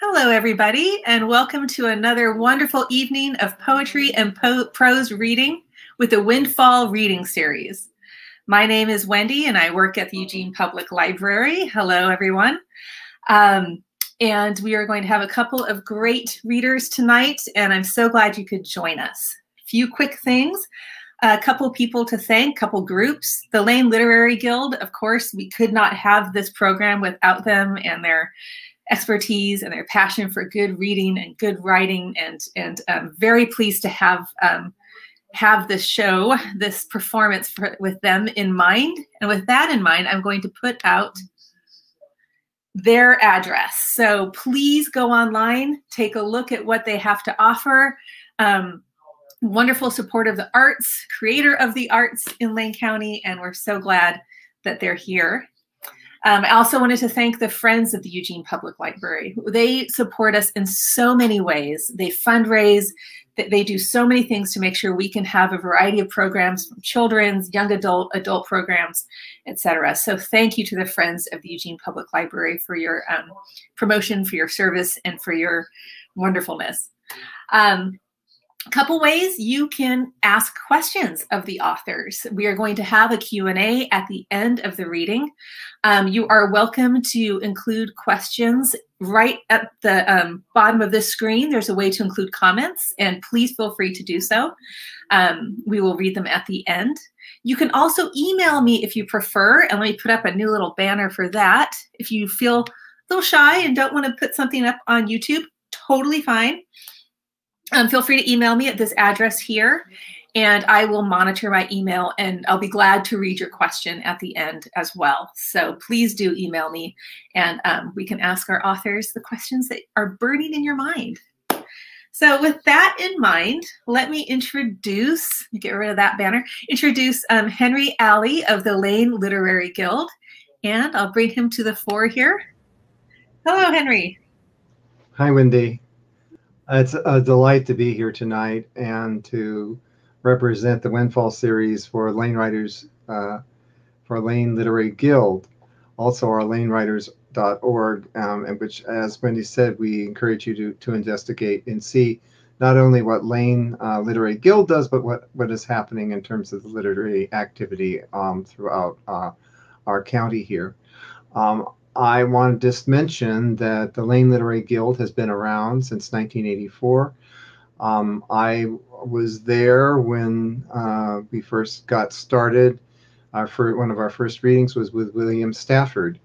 Hello, everybody, and welcome to another wonderful evening of poetry and po prose reading with the Windfall Reading Series. My name is Wendy, and I work at the Eugene Public Library. Hello, everyone. Um, and we are going to have a couple of great readers tonight, and I'm so glad you could join us. A few quick things a couple people to thank, couple groups. The Lane Literary Guild, of course, we could not have this program without them and their expertise and their passion for good reading and good writing. And and um, very pleased to have um, have this show, this performance for, with them in mind. And with that in mind, I'm going to put out their address. So please go online, take a look at what they have to offer. Um, wonderful support of the arts, creator of the arts in Lane County, and we're so glad that they're here. Um, I also wanted to thank the Friends of the Eugene Public Library. They support us in so many ways. They fundraise, they do so many things to make sure we can have a variety of programs from children's, young adult, adult programs, etc. So thank you to the Friends of the Eugene Public Library for your um, promotion, for your service, and for your wonderfulness. Um, a couple ways you can ask questions of the authors. We are going to have a Q&A at the end of the reading. Um, you are welcome to include questions right at the um, bottom of the screen. There's a way to include comments, and please feel free to do so. Um, we will read them at the end. You can also email me if you prefer, and let me put up a new little banner for that. If you feel a little shy and don't want to put something up on YouTube, totally fine. Um, feel free to email me at this address here and I will monitor my email and I'll be glad to read your question at the end as well. So please do email me and um, we can ask our authors the questions that are burning in your mind. So with that in mind, let me introduce, get rid of that banner, introduce um, Henry Alley of the Lane Literary Guild. And I'll bring him to the fore here. Hello, Henry. Hi, Wendy. It's a delight to be here tonight and to represent the Windfall series for Lane Writers, uh, for Lane Literary Guild, also our lanewriters.org, um, and which, as Wendy said, we encourage you to, to investigate and see not only what Lane uh, Literary Guild does, but what, what is happening in terms of the literary activity um, throughout uh, our county here. Um, I want to just mention that the Lane Literary Guild has been around since 1984. Um, I was there when uh, we first got started. Our first, one of our first readings was with William Stafford,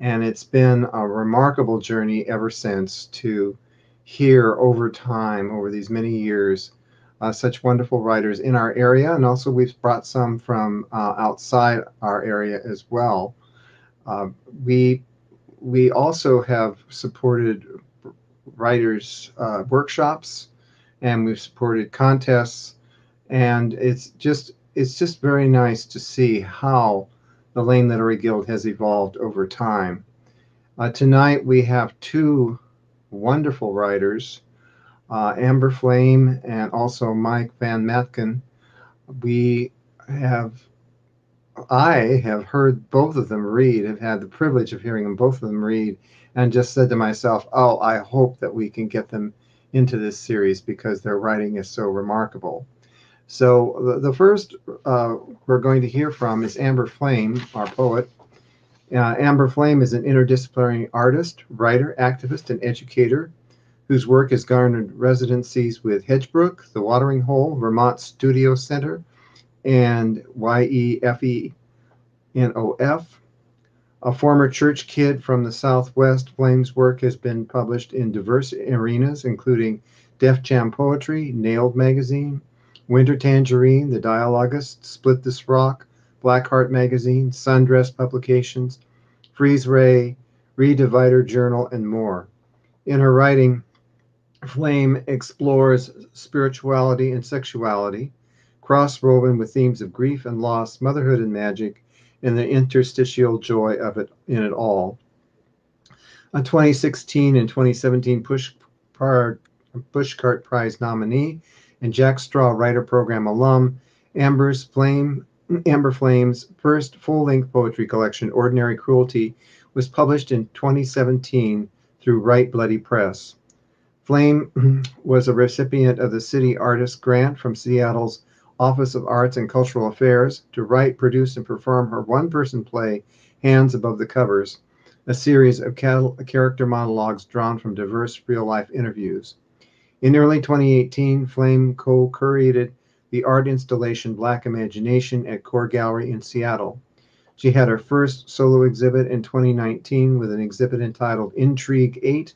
and it's been a remarkable journey ever since to hear over time, over these many years, uh, such wonderful writers in our area, and also we've brought some from uh, outside our area as well. Uh, we we also have supported writers uh, workshops and we've supported contests. And it's just it's just very nice to see how the lane literary guild has evolved over time. Uh, tonight we have two wonderful writers uh, amber flame and also mike van Mantgem we have I have heard both of them read, have had the privilege of hearing them both of them read, and just said to myself, "Oh, I hope that we can get them into this series because their writing is so remarkable." So the, the first uh, we're going to hear from is Amber Flame, our poet. Uh, Amber Flame is an interdisciplinary artist, writer, activist, and educator whose work has garnered residencies with Hedgebrook, The Watering Hole, Vermont Studio Center, and Y E F E N O F. A former church kid from the Southwest, Flame's work has been published in diverse arenas, including Def Jam Poetry, Nailed Magazine, Winter Tangerine, The Dialogist, Split This Rock, Blackheart Magazine, Sundress Publications, Freeze Ray, Redivider Journal, and more. In her writing, Flame explores spirituality and sexuality, cross-woven with themes of grief and loss, motherhood and magic, and the interstitial joy of it in it all. A 2016 and 2017 Push Pushcart Prize nominee and Jack Straw Writer Program alum, Amber's Flame, Amber Flame's first full-length poetry collection, Ordinary Cruelty, was published in 2017 through Write Bloody Press. Flame was a recipient of the City Artist Grant from Seattle's Office of Arts and Cultural Affairs to write, produce, and perform her one person play, Hands Above the Covers, a series of character monologues drawn from diverse real life interviews. In early 2018, Flame co curated the art installation Black Imagination at Core Gallery in Seattle. She had her first solo exhibit in 2019 with an exhibit entitled Intrigue 8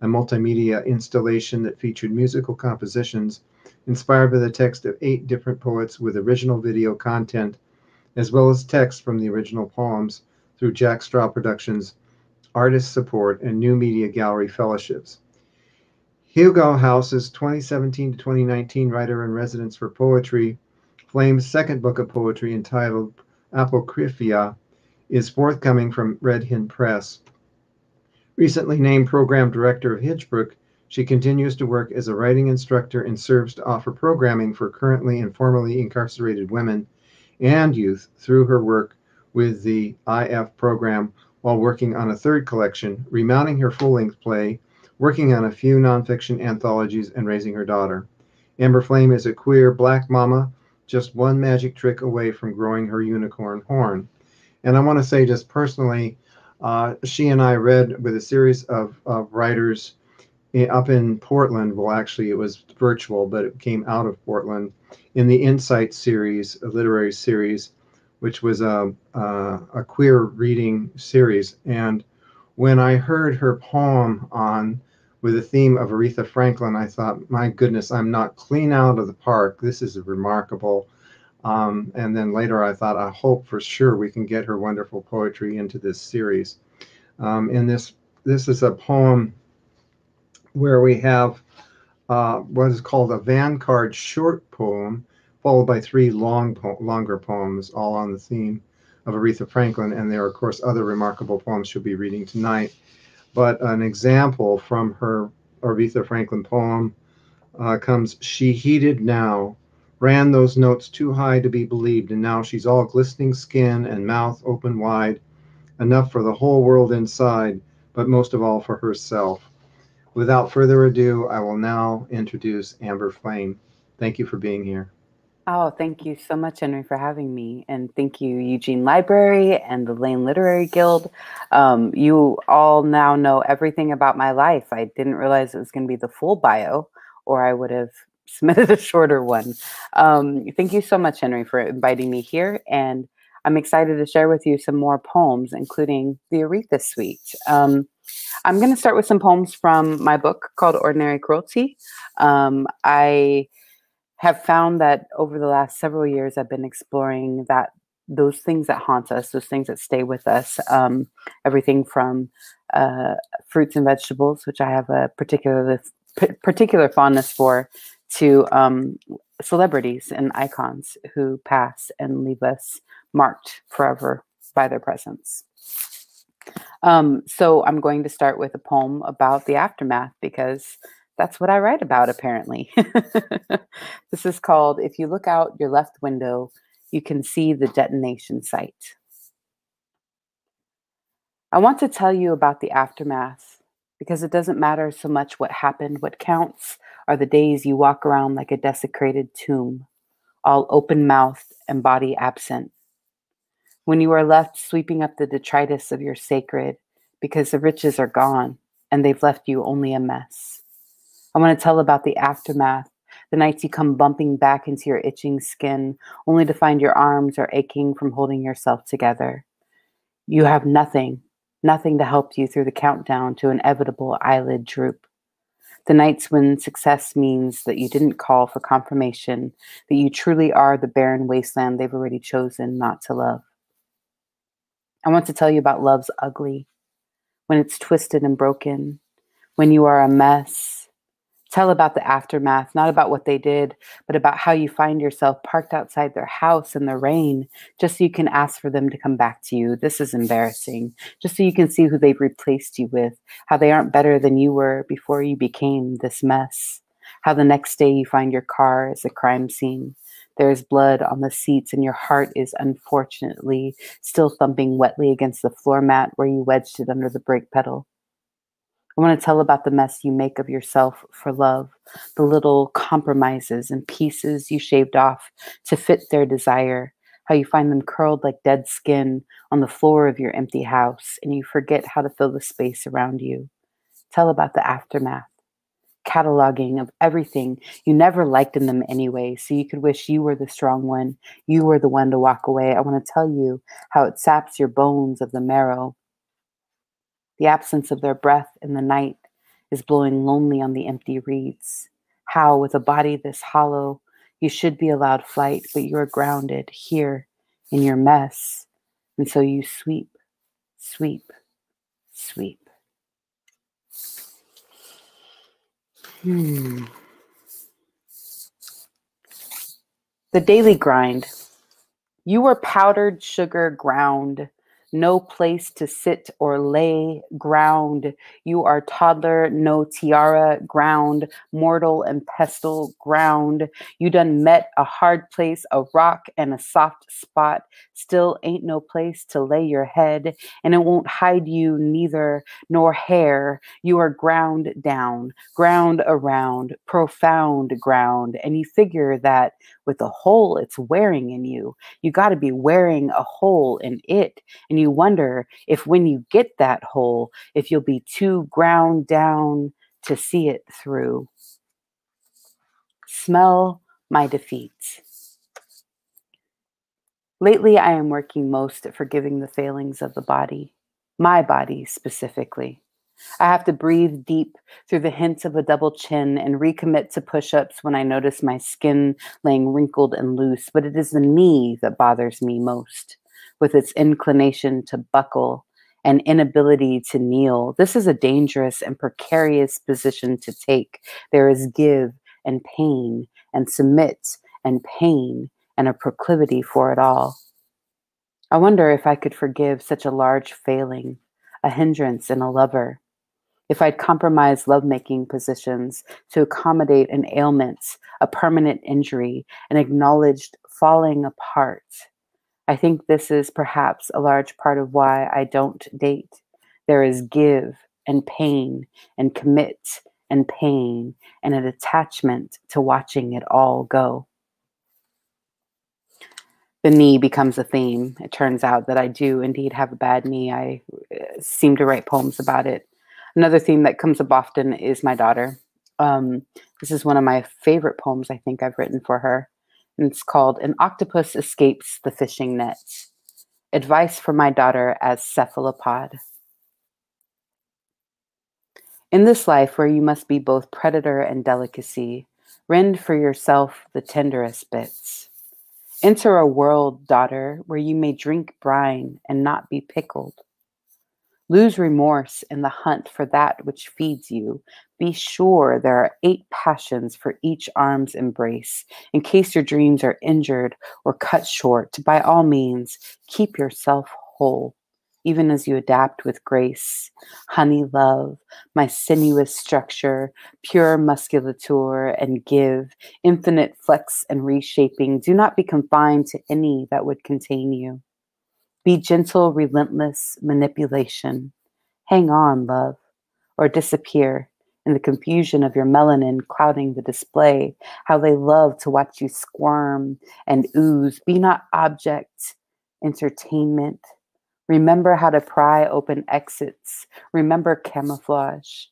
a multimedia installation that featured musical compositions inspired by the text of eight different poets with original video content, as well as text from the original poems through Jack Straw Productions, artist support, and new media gallery fellowships. Hugo House's 2017 to 2019 writer in residence for poetry, Flame's second book of poetry entitled apocrifa, is forthcoming from Red Hen Press. Recently named program director of Hedgebrook, she continues to work as a writing instructor and serves to offer programming for currently and formerly incarcerated women and youth through her work with the IF program while working on a third collection, remounting her full length play, working on a few nonfiction anthologies, and raising her daughter. Amber Flame is a queer black mama, just one magic trick away from growing her unicorn horn. And I want to say, just personally, uh, she and I read with a series of, of writers up in Portland. Well, actually, it was virtual, but it came out of Portland in the Insight series, a literary series, which was a, a, a queer reading series. And when I heard her poem on with the theme of Aretha Franklin, I thought, my goodness, I'm not clean out of the park. This is remarkable. Um, and then later I thought, I hope for sure we can get her wonderful poetry into this series. Um, and this, this is a poem where we have uh, what is called a vanguard short poem, followed by three long po longer poems, all on the theme of Aretha Franklin. And there are, of course, other remarkable poems she'll be reading tonight. But an example from her Aretha Franklin poem uh, comes She Heated Now, ran those notes too high to be believed, and now she's all glistening skin and mouth open wide, enough for the whole world inside, but most of all for herself. Without further ado, I will now introduce Amber Flame. Thank you for being here. Oh, thank you so much, Henry, for having me. And thank you, Eugene Library and the Lane Literary Guild. Um, you all now know everything about my life. I didn't realize it was going to be the full bio, or I would have submitted a shorter one. Um, thank you so much, Henry, for inviting me here. And I'm excited to share with you some more poems, including the Aretha Suite. Um, I'm going to start with some poems from my book called Ordinary Cruelty. Um, I have found that over the last several years, I've been exploring that those things that haunt us, those things that stay with us, um, everything from uh, fruits and vegetables, which I have a particular particular fondness for, to um, celebrities and icons who pass and leave us marked forever by their presence. Um, so I'm going to start with a poem about the aftermath because that's what I write about, apparently. this is called If You Look Out Your Left Window, You Can See the Detonation Site. I want to tell you about the aftermath because it doesn't matter so much what happened. What counts are the days you walk around like a desecrated tomb, all open mouthed and body absent. When you are left sweeping up the detritus of your sacred because the riches are gone and they've left you only a mess. I want to tell about the aftermath, the nights you come bumping back into your itching skin, only to find your arms are aching from holding yourself together. You have nothing, nothing to help you through the countdown to inevitable eyelid droop. The nights when success means that you didn't call for confirmation, that you truly are the barren wasteland they've already chosen not to love. I want to tell you about love's ugly, when it's twisted and broken, when you are a mess, Tell about the aftermath, not about what they did, but about how you find yourself parked outside their house in the rain just so you can ask for them to come back to you. This is embarrassing. Just so you can see who they've replaced you with, how they aren't better than you were before you became this mess. How the next day you find your car is a crime scene, There is blood on the seats, and your heart is unfortunately still thumping wetly against the floor mat where you wedged it under the brake pedal. I want to tell about the mess you make of yourself for love, the little compromises and pieces you shaved off to fit their desire, how you find them curled like dead skin on the floor of your empty house, and you forget how to fill the space around you. Tell about the aftermath, cataloging of everything you never liked in them anyway, so you could wish you were the strong one, you were the one to walk away. I want to tell you how it saps your bones of the marrow the absence of their breath in the night is blowing lonely on the empty reeds. How, with a body this hollow, you should be allowed flight, but you are grounded here in your mess. And so you sweep, sweep, sweep. The daily grind. You were powdered sugar ground no place to sit or lay ground. You are toddler, no tiara ground, mortal and pestle ground. You done met a hard place, a rock and a soft spot. Still ain't no place to lay your head, and it won't hide you neither nor hair. You are ground down, ground around, profound ground, and you figure that with a hole it's wearing in you, you got to be wearing a hole in it, and you wonder if when you get that hole, if you'll be too ground down to see it through. Smell my defeat. Lately, I am working most at forgiving the failings of the body, my body specifically. I have to breathe deep through the hint of a double chin and recommit to push ups when I notice my skin laying wrinkled and loose, but it is the knee that bothers me most with its inclination to buckle and inability to kneel. This is a dangerous and precarious position to take. There is give and pain and submit and pain and a proclivity for it all. I wonder if I could forgive such a large failing, a hindrance in a lover, if I'd compromise lovemaking positions to accommodate an ailment, a permanent injury, an acknowledged falling apart I think this is perhaps a large part of why I don't date. There is give and pain and commit and pain and an attachment to watching it all go. The knee becomes a theme. It turns out that I do indeed have a bad knee. I uh, seem to write poems about it. Another theme that comes up often is my daughter. Um, this is one of my favorite poems I think I've written for her and it's called An Octopus Escapes the Fishing Net. Advice for my daughter as cephalopod. In this life where you must be both predator and delicacy, rend for yourself the tenderest bits. Enter a world, daughter, where you may drink brine and not be pickled. Lose remorse in the hunt for that which feeds you. Be sure there are eight passions for each arm's embrace. In case your dreams are injured or cut short, by all means, keep yourself whole, even as you adapt with grace. Honey love, my sinuous structure, pure musculature, and give, infinite flex and reshaping. Do not be confined to any that would contain you. Be gentle, relentless manipulation. Hang on, love, or disappear in the confusion of your melanin clouding the display. How they love to watch you squirm and ooze. Be not object, entertainment. Remember how to pry open exits. Remember camouflage.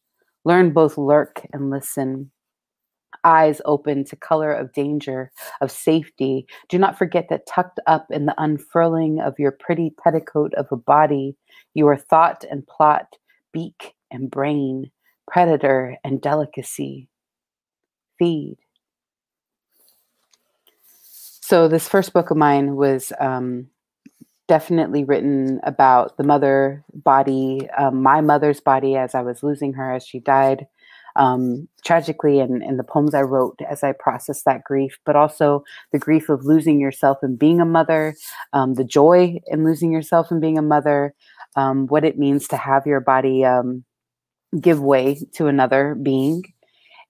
Learn both lurk and listen eyes open to color of danger, of safety. Do not forget that tucked up in the unfurling of your pretty petticoat of a body, you are thought and plot, beak and brain, predator and delicacy. Feed. So, this first book of mine was um, definitely written about the mother body, um, my mother's body as I was losing her as she died um, tragically and, in the poems I wrote as I processed that grief, but also the grief of losing yourself and being a mother, um, the joy in losing yourself and being a mother, um, what it means to have your body um, give way to another being.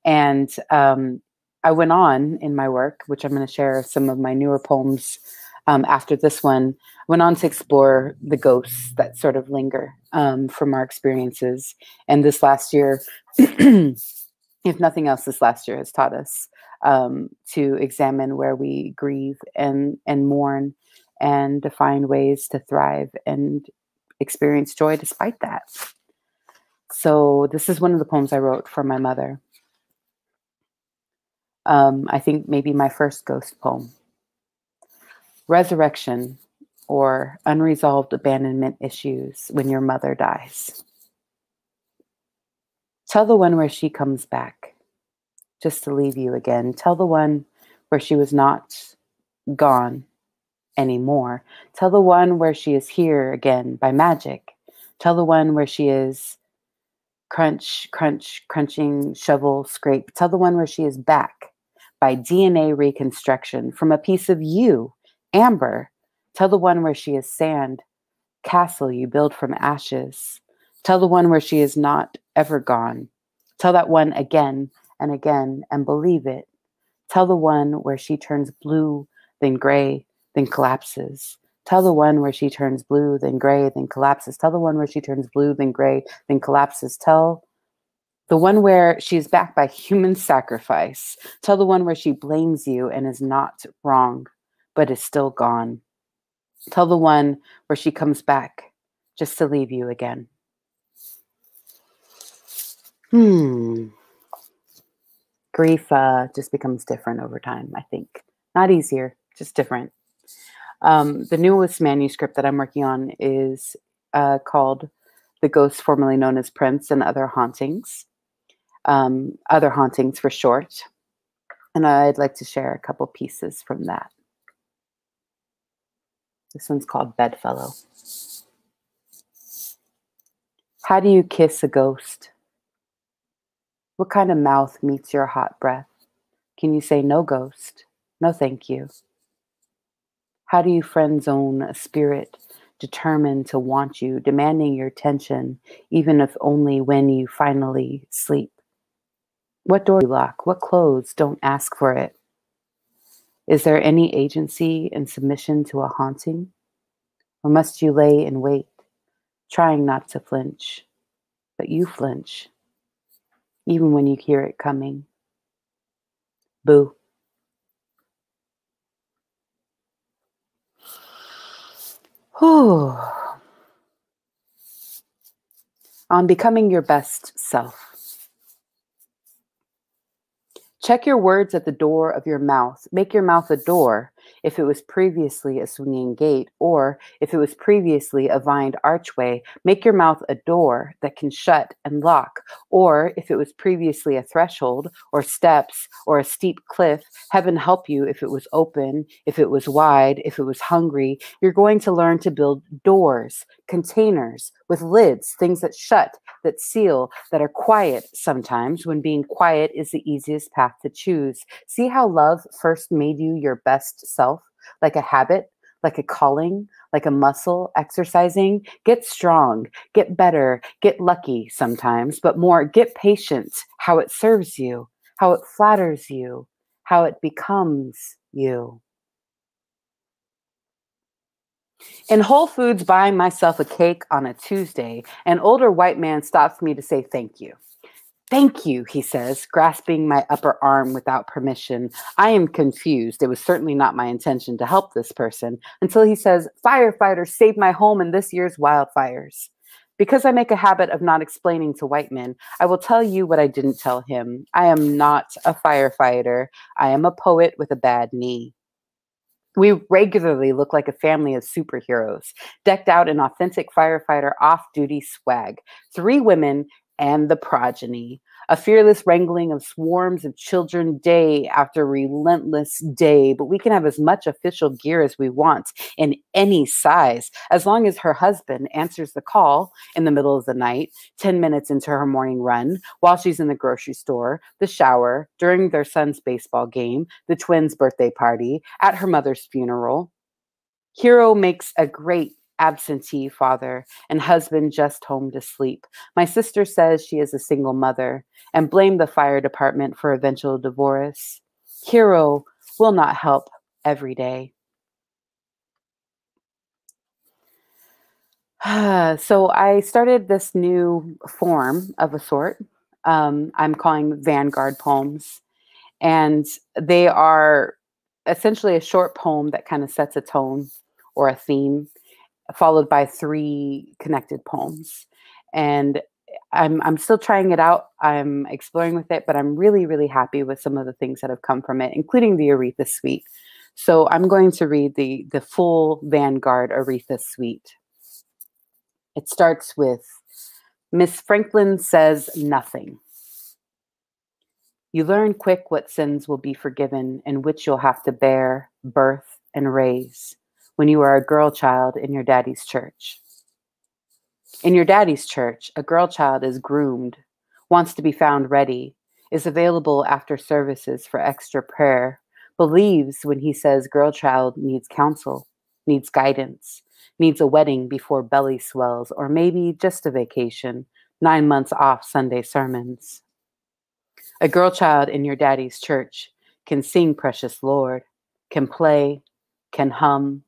And um, I went on in my work, which I'm going to share some of my newer poems um, after this one, went on to explore the ghosts that sort of linger um, from our experiences. And this last year, if nothing else, this last year has taught us um, to examine where we grieve and and mourn, and to find ways to thrive and experience joy despite that. So this is one of the poems I wrote for my mother. Um, I think maybe my first ghost poem. Resurrection or unresolved abandonment issues when your mother dies. Tell the one where she comes back just to leave you again. Tell the one where she was not gone anymore. Tell the one where she is here again by magic. Tell the one where she is crunch, crunch, crunching, shovel, scrape. Tell the one where she is back by DNA reconstruction from a piece of you, Amber. Tell the one where she is sand, castle you build from ashes. Tell the one where she is not ever gone. Tell that one again and again and believe it. Tell the one where she turns blue, then gray, then collapses. Tell the one where she turns blue, then gray, then collapses. Tell the one where she turns blue, then gray, then collapses. Tell the one where she is backed by human sacrifice. Tell the one where she blames you and is not wrong, but is still gone. Tell the one where she comes back just to leave you again. Hmm. Grief uh, just becomes different over time, I think. Not easier, just different. Um, the newest manuscript that I'm working on is uh, called The Ghost Formerly Known as Prince and Other Hauntings. Um, Other Hauntings for short. And I'd like to share a couple pieces from that. This one's called Bedfellow. How do you kiss a ghost? What kind of mouth meets your hot breath? Can you say no ghost? No thank you. How do you friend zone a spirit determined to want you, demanding your attention, even if only when you finally sleep? What door do you lock? What clothes? Don't ask for it. Is there any agency in submission to a haunting? Or must you lay in wait, trying not to flinch? But you flinch, even when you hear it coming. Boo. On becoming your best self. Check your words at the door of your mouth. Make your mouth a door if it was previously a swinging gate, or if it was previously a vined archway, make your mouth a door that can shut and lock, or if it was previously a threshold, or steps, or a steep cliff, heaven help you if it was open, if it was wide, if it was hungry. You're going to learn to build doors, containers with lids, things that shut, that seal, that are quiet sometimes when being quiet is the easiest path to choose. See how love first made you your best self, like a habit, like a calling, like a muscle exercising. Get strong, get better, get lucky sometimes, but more, get patient, how it serves you, how it flatters you, how it becomes you. In Whole Foods, buying myself a cake on a Tuesday, an older white man stops me to say thank you. Thank you, he says, grasping my upper arm without permission. I am confused. It was certainly not my intention to help this person until he says, Firefighters saved my home in this year's wildfires. Because I make a habit of not explaining to white men, I will tell you what I didn't tell him. I am not a firefighter. I am a poet with a bad knee. We regularly look like a family of superheroes, decked out in authentic firefighter off duty swag. Three women and the progeny a fearless wrangling of swarms of children day after relentless day. But we can have as much official gear as we want in any size, as long as her husband answers the call in the middle of the night, 10 minutes into her morning run, while she's in the grocery store, the shower, during their son's baseball game, the twins' birthday party, at her mother's funeral. Hero makes a great absentee father and husband just home to sleep. My sister says she is a single mother and blamed the fire department for eventual divorce. Hero will not help every day. so I started this new form of a sort. Um, I'm calling Vanguard poems, and they are essentially a short poem that kind of sets a tone or a theme, followed by three connected poems. And I'm I'm still trying it out. I'm exploring with it, but I'm really really happy with some of the things that have come from it, including the Aretha Suite. So I'm going to read the the full Vanguard Aretha Suite. It starts with Miss Franklin says nothing. You learn quick what sins will be forgiven and which you'll have to bear, birth, and raise when you are a girl child in your daddy's church. In your daddy's church, a girl child is groomed, wants to be found ready, is available after services for extra prayer, believes when he says girl child needs counsel, needs guidance, needs a wedding before belly swells, or maybe just a vacation, nine months off Sunday sermons. A girl child in your daddy's church can sing Precious Lord, can play, can hum,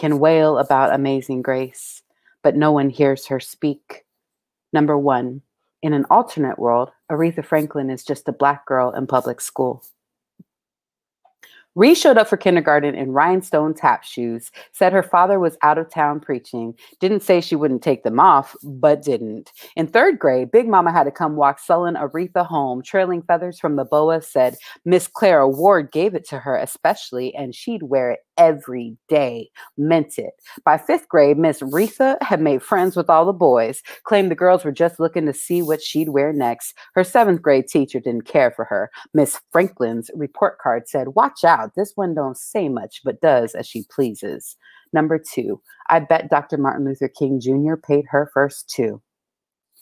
can wail about amazing grace, but no one hears her speak. Number one, in an alternate world, Aretha Franklin is just a black girl in public school. Ree showed up for kindergarten in rhinestone tap shoes, said her father was out of town preaching, didn't say she wouldn't take them off, but didn't. In third grade, Big Mama had to come walk sullen Aretha home, trailing feathers from the boa, said Miss Clara Ward gave it to her especially, and she'd wear it every day. Meant it. By fifth grade, Miss Retha had made friends with all the boys, claimed the girls were just looking to see what she'd wear next. Her seventh grade teacher didn't care for her. Miss Franklin's report card said, Watch out, this one don't say much, but does as she pleases. Number two, I bet Dr. Martin Luther King Jr. paid her first too.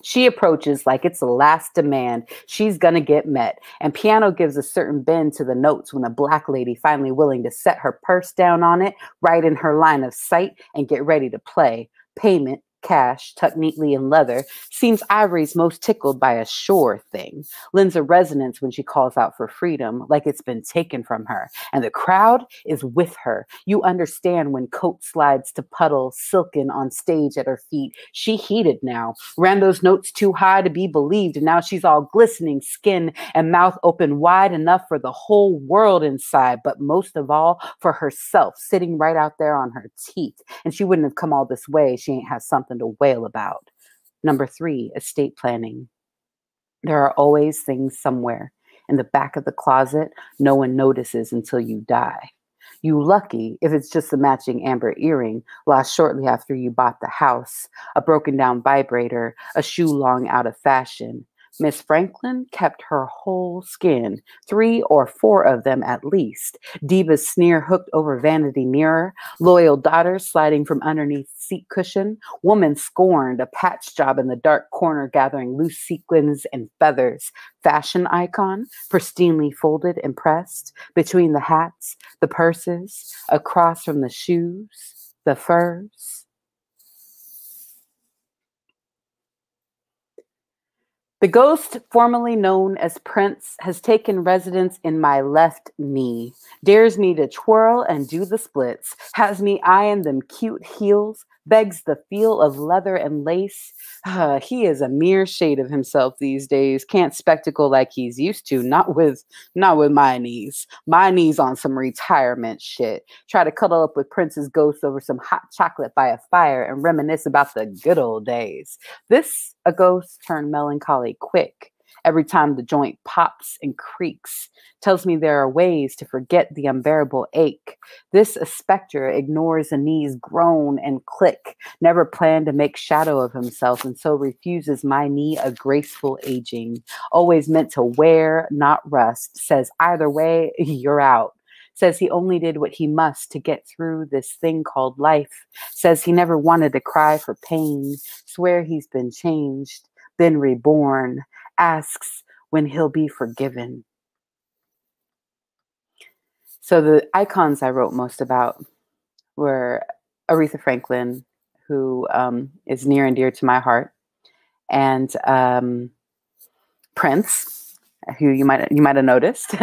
She approaches like it's the last demand. She's to get met. And piano gives a certain bend to the notes when a black lady finally willing to set her purse down on it, right in her line of sight, and get ready to play. Payment cash tucked neatly in leather, seems Ivory's most tickled by a sure thing, lends a resonance when she calls out for freedom, like it's been taken from her. And the crowd is with her. You understand when coat slides to puddle, silken on stage at her feet. She heated now, ran those notes too high to be believed, and now she's all glistening skin and mouth open wide enough for the whole world inside, but most of all for herself, sitting right out there on her teeth. And she wouldn't have come all this way. She ain't has something something to wail about. Number three, estate planning. There are always things somewhere in the back of the closet no one notices until you die. You lucky if it's just a matching amber earring lost shortly after you bought the house, a broken down vibrator, a shoe long out of fashion, Miss Franklin kept her whole skin, three or four of them at least. Diva's sneer hooked over vanity mirror, loyal daughter sliding from underneath seat cushion, woman scorned, a patch job in the dark corner gathering loose sequins and feathers, fashion icon, pristinely folded and pressed, between the hats, the purses, across from the shoes, the furs. The ghost, formerly known as Prince, has taken residence in my left knee, dares me to twirl and do the splits, has me eyeing them cute heels, begs the feel of leather and lace. Uh, he is a mere shade of himself these days. Can't spectacle like he's used to. Not with, not with my knees. My knees on some retirement shit. Try to cuddle up with Prince's ghost over some hot chocolate by a fire and reminisce about the good old days. This a ghost turned melancholy quick every time the joint pops and creaks, tells me there are ways to forget the unbearable ache. This a specter ignores a knee's groan and click, never planned to make shadow of himself, and so refuses my knee a graceful aging. Always meant to wear, not rust, says either way, you're out. Says he only did what he must to get through this thing called life, says he never wanted to cry for pain, swear he's been changed, been reborn, asks when he'll be forgiven. So the icons I wrote most about were Aretha Franklin, who um, is near and dear to my heart, and um, Prince, who you might you might have noticed,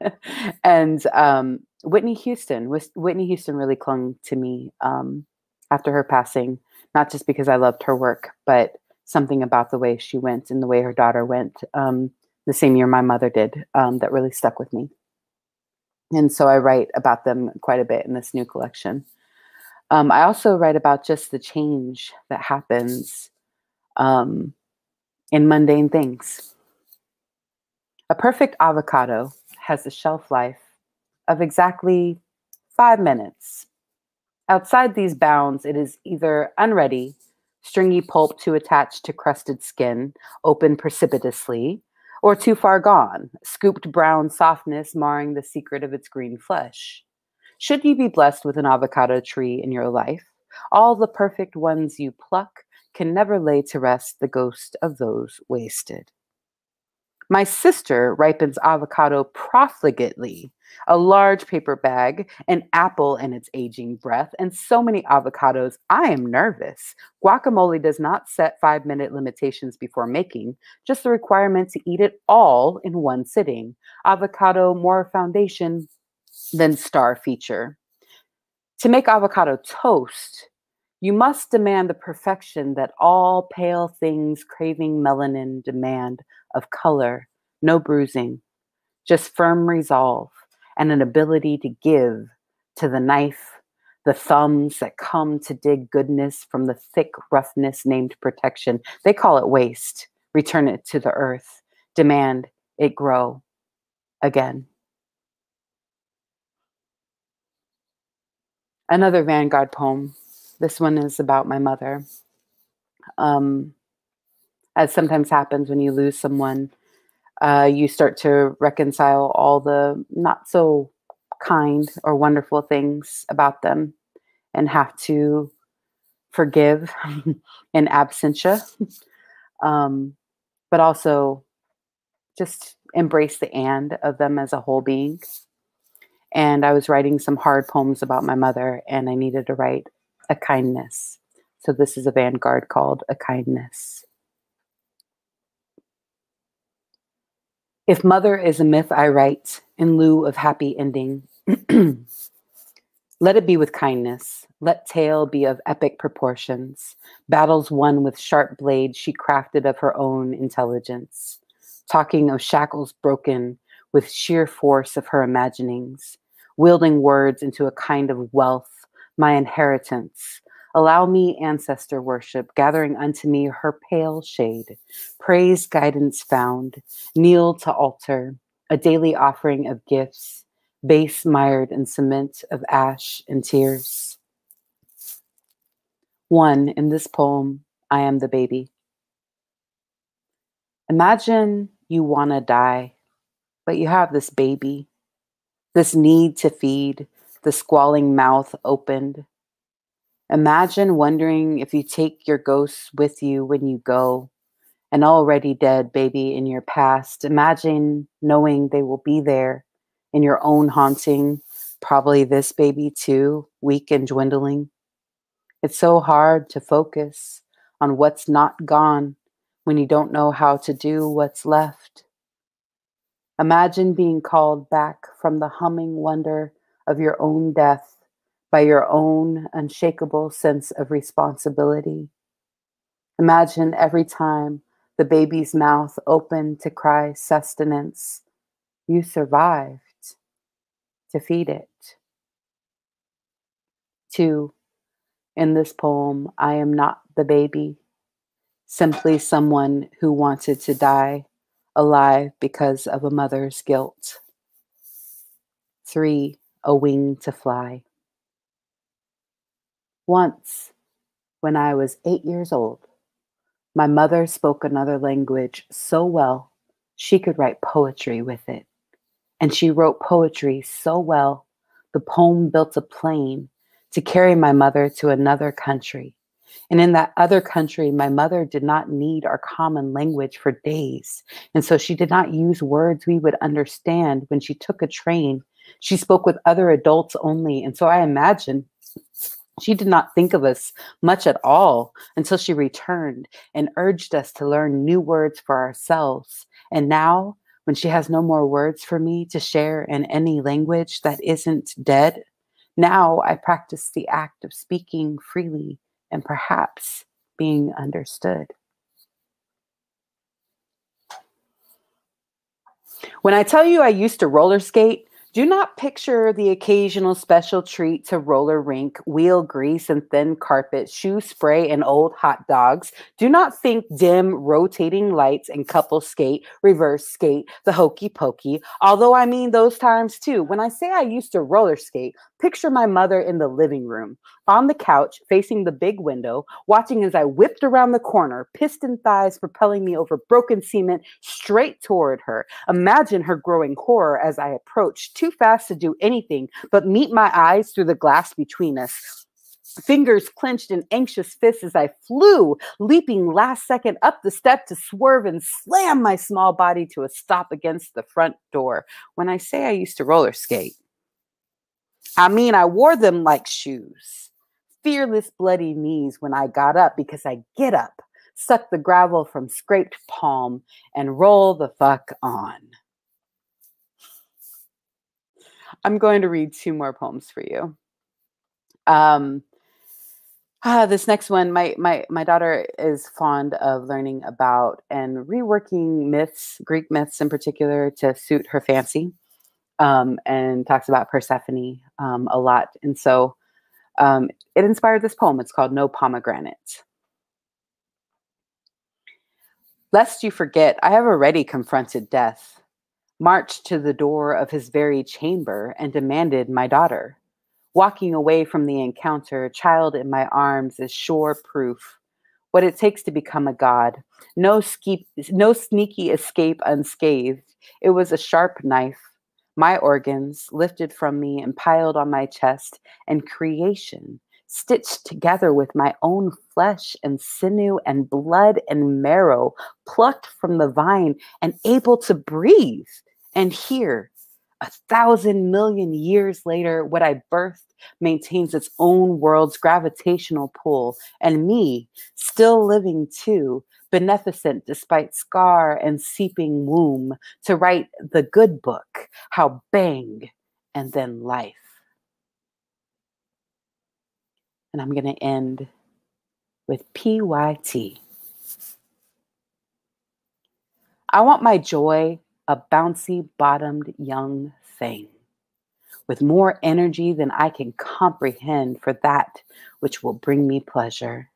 and um, Whitney Houston. Whitney Houston really clung to me um, after her passing, not just because I loved her work, but something about the way she went and the way her daughter went um, the same year my mother did um, that really stuck with me. And so I write about them quite a bit in this new collection. Um, I also write about just the change that happens um, in mundane things. A perfect avocado has a shelf life of exactly five minutes. Outside these bounds, it is either unready, stringy pulp too attached to crusted skin, open precipitously, or too far gone, scooped brown softness marring the secret of its green flesh. Should you be blessed with an avocado tree in your life, all the perfect ones you pluck can never lay to rest the ghost of those wasted. My sister ripens avocado profligately, a large paper bag, an apple in its aging breath, and so many avocados, I am nervous. Guacamole does not set five minute limitations before making, just the requirement to eat it all in one sitting. Avocado more foundation than star feature. To make avocado toast, you must demand the perfection that all pale things craving melanin demand of color, no bruising, just firm resolve and an ability to give to the knife, the thumbs that come to dig goodness from the thick roughness named protection. They call it waste. Return it to the earth. Demand it grow again. Another Vanguard poem. This one is about my mother. Um, as sometimes happens when you lose someone, uh, you start to reconcile all the not so kind or wonderful things about them and have to forgive in absentia, um, but also just embrace the and of them as a whole being. And I was writing some hard poems about my mother, and I needed to write a kindness. So this is a vanguard called A Kindness. If mother is a myth I write in lieu of happy ending, let it be with kindness. Let tale be of epic proportions, battles won with sharp blades she crafted of her own intelligence, talking of shackles broken with sheer force of her imaginings, wielding words into a kind of wealth, my inheritance, Allow me ancestor worship, gathering unto me her pale shade. Praise guidance found, kneel to altar, a daily offering of gifts, base mired in cement of ash and tears. One, in this poem, I am the baby. Imagine you want to die, but you have this baby, this need to feed, the squalling mouth opened, Imagine wondering if you take your ghosts with you when you go, an already dead baby in your past. Imagine knowing they will be there in your own haunting, probably this baby too, weak and dwindling. It's so hard to focus on what's not gone when you don't know how to do what's left. Imagine being called back from the humming wonder of your own death by your own unshakable sense of responsibility. Imagine every time the baby's mouth opened to cry sustenance, you survived to feed it. Two, in this poem, I am not the baby, simply someone who wanted to die alive because of a mother's guilt. Three, a wing to fly. Once, when I was eight years old, my mother spoke another language so well she could write poetry with it. And she wrote poetry so well, the poem built a plane to carry my mother to another country. And in that other country, my mother did not need our common language for days. And so she did not use words we would understand when she took a train. She spoke with other adults only. And so I imagine she did not think of us much at all until she returned and urged us to learn new words for ourselves. And now when she has no more words for me to share in any language that isn't dead, now I practice the act of speaking freely and perhaps being understood. When I tell you I used to roller skate, do not picture the occasional special treat to roller rink, wheel grease and thin carpet, shoe spray and old hot dogs. Do not think dim rotating lights and couple skate, reverse skate, the hokey pokey. Although I mean those times too. When I say I used to roller skate, picture my mother in the living room, on the couch, facing the big window, watching as I whipped around the corner, piston thighs propelling me over broken cement straight toward her. Imagine her growing horror as I approached, too fast to do anything but meet my eyes through the glass between us. Fingers clenched in anxious fists as I flew, leaping last second up the step to swerve and slam my small body to a stop against the front door. When I say I used to roller skate, I mean, I wore them like shoes fearless bloody knees when I got up because I get up, suck the gravel from scraped palm, and roll the fuck on. I'm going to read two more poems for you. Um, ah, this next one, my my my daughter is fond of learning about and reworking myths, Greek myths in particular, to suit her fancy, um, and talks about Persephone um, a lot. And so, um, it inspired this poem. It's called No Pomegranate. Lest you forget, I have already confronted death, marched to the door of his very chamber, and demanded my daughter. Walking away from the encounter, child in my arms is sure proof. What it takes to become a god. No, ski- no sneaky escape unscathed. It was a sharp knife, my organs lifted from me and piled on my chest, and creation stitched together with my own flesh and sinew and blood and marrow, plucked from the vine and able to breathe. And here, a thousand million years later, what I birthed maintains its own world's gravitational pull, and me, still living too, beneficent despite scar and seeping womb, to write the good book, how bang, and then life. And I'm going to end with PYT. I want my joy a bouncy bottomed young thing with more energy than I can comprehend for that which will bring me pleasure.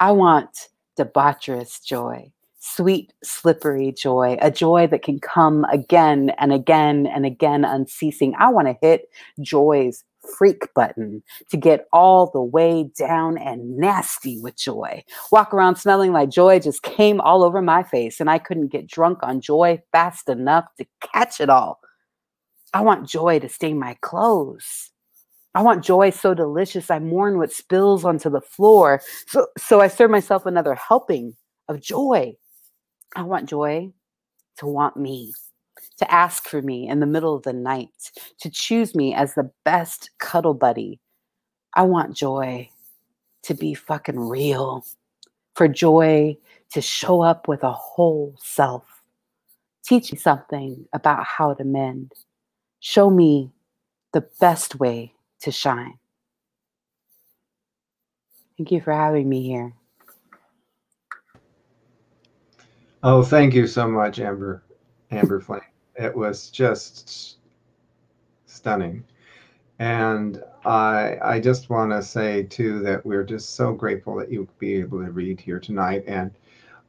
I want debaucherous joy, sweet, slippery joy, a joy that can come again and again and again unceasing. I want to hit joy's freak button to get all the way down and nasty with joy. Walk around smelling like joy just came all over my face, and I couldn't get drunk on joy fast enough to catch it all. I want joy to stain my clothes. I want joy so delicious I mourn what spills onto the floor. So, so I serve myself another helping of joy. I want joy to want me, to ask for me in the middle of the night, to choose me as the best cuddle buddy. I want joy to be fucking real, for joy to show up with a whole self. Teach me something about how to mend. Show me the best way to shine. Thank you for having me here. Oh, thank you so much, Amber, Amber Flame. It was just stunning. And I, I just want to say too that we're just so grateful that you'll be able to read here tonight, and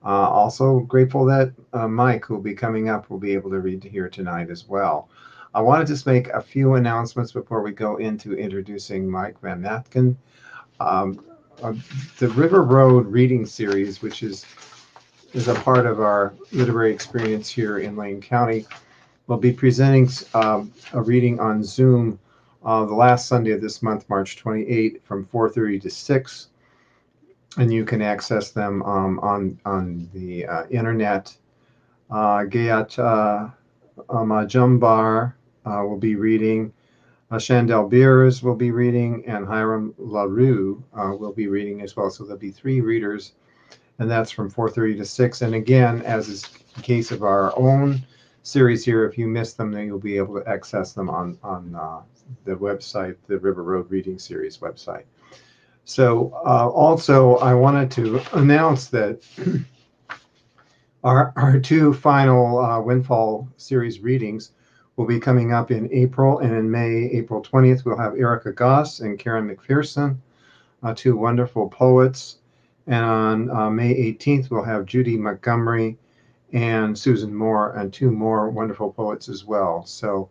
uh, also grateful that uh, Mike, who'll be coming up, will be able to read here tonight as well. I want to just make a few announcements before we go into introducing Mike Van Mantgem. Um, uh, the River Road reading series, which is is a part of our literary experience here in Lane County, will be presenting um, a reading on Zoom uh, the last Sunday of this month, March 28, from 4:30 to 6, and you can access them um, on on the uh, internet. Uh, Gayat uh, Majumbar uh, will be reading. Uh, Chandel Beers will be reading, and Hiram LaRue uh, will be reading as well. So there'll be three readers, and that's from 4:30 to 6. And again, as is the case of our own series here. If you miss them, then you'll be able to access them on on uh, the website, the River Road Reading Series website. So uh, also, I wanted to announce that our, our two final uh, Windfall series readings will be coming up in April, and in May, April 20th, we'll have Erica Goss and Karen McPherson, uh, two wonderful poets. And on uh, May 18th, we'll have Judy Montgomery and Susan Moore, and two more wonderful poets as well. So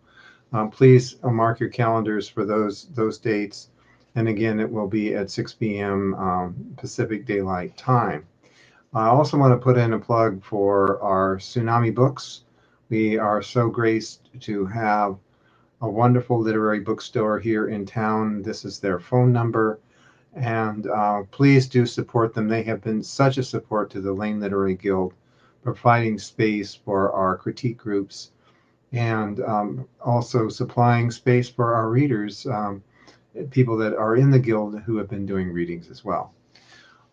um, please uh, mark your calendars for those those dates. And again, it will be at 6 p.m. Um, Pacific Daylight Time. I also want to put in a plug for our Tsunami books. We are so graced to have a wonderful literary bookstore here in town. This is their phone number. And uh, please do support them. They have been such a support to the Lane Literary Guild, providing space for our critique groups and um, also supplying space for our readers, um, people that are in the guild who have been doing readings as well.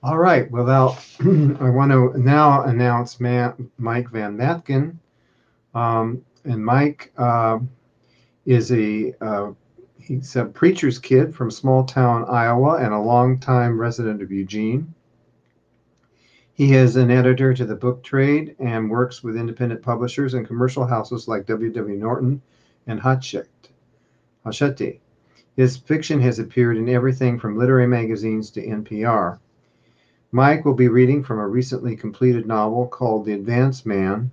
All right, well, I want to now announce Matt, Mike Van Mantgem. Um, and Mike uh, is a uh, he's a preacher's kid from small town Iowa and a longtime resident of Eugene. He is an editor to the book trade and works with independent publishers and commercial houses like W.W. Norton and Hachette. His fiction has appeared in everything from literary magazines to NPR. Mike will be reading from a recently completed novel called The Advance Man.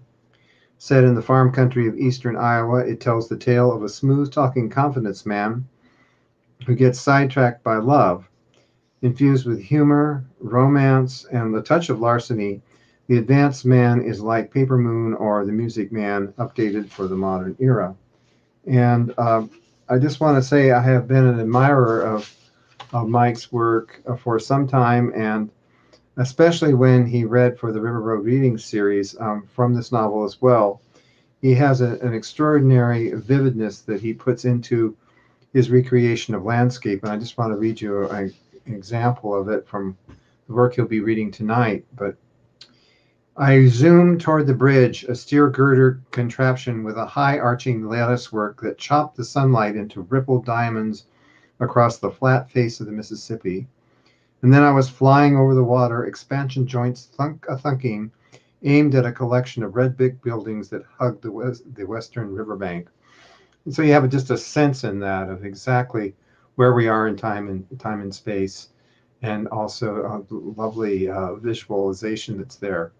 Set in the farm country of eastern Iowa, it tells the tale of a smooth talking confidence man who gets sidetracked by love Infused with humor, romance, and the touch of larceny, The Advanced Man is like Paper Moon or The Music Man updated for the modern era. And uh, I just want to say I have been an admirer of, of Mike's work uh, for some time, and especially when he read for the River Road Reading series um, from this novel as well. He has a, an extraordinary vividness that he puts into his recreation of landscape. And I just want to read you a, example of it from the work he'll be reading tonight. But I zoomed toward the bridge, a steel girder contraption with a high arching lattice work that chopped the sunlight into rippled diamonds across the flat face of the Mississippi. And then I was flying over the water, expansion joints thunk a thunking, aimed at a collection of red brick buildings that hugged the, west, the western riverbank. And so you have just a sense in that of exactly where we are in time and time and space, and also a lovely uh, visualization that's there.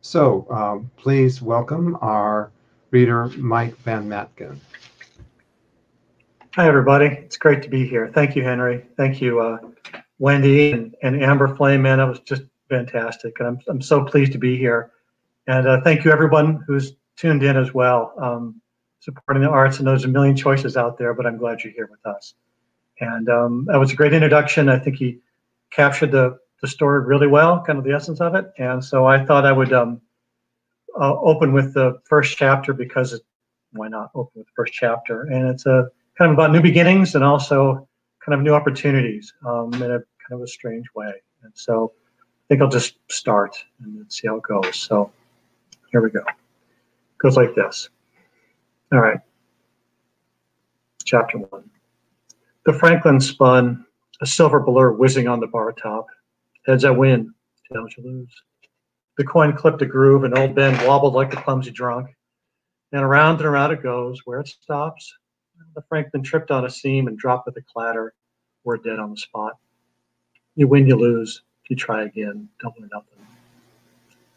So um, please welcome our reader, Mike Van Mantgem. Hi, everybody. It's great to be here. Thank you, Henry. Thank you, uh, Wendy and, and Amber Flame. Man, that was just fantastic. And I'm, I'm so pleased to be here. And uh, thank you, everyone who's tuned in as well, um, supporting the arts. And there's a million choices out there, but I'm glad you're here with us. And um, that was a great introduction. I think he captured the, the story really well, kind of the essence of it. And so I thought I would um, uh, open with the first chapter because it, why not open with the first chapter? And it's a kind of about new beginnings and also kind of new opportunities um, in a kind of a strange way. And so I think I'll just start and see how it goes. So here we go. It goes like this. All right. Chapter one. The Franklin spun, a silver blur whizzing on the bar top. Heads I win, tails you lose. The coin clipped a groove, and old Ben wobbled like a clumsy drunk. And around and around it goes. Where it stops, the Franklin tripped on a seam and dropped with a clatter. We're dead on the spot. You win, you lose. You try again, double or nothing.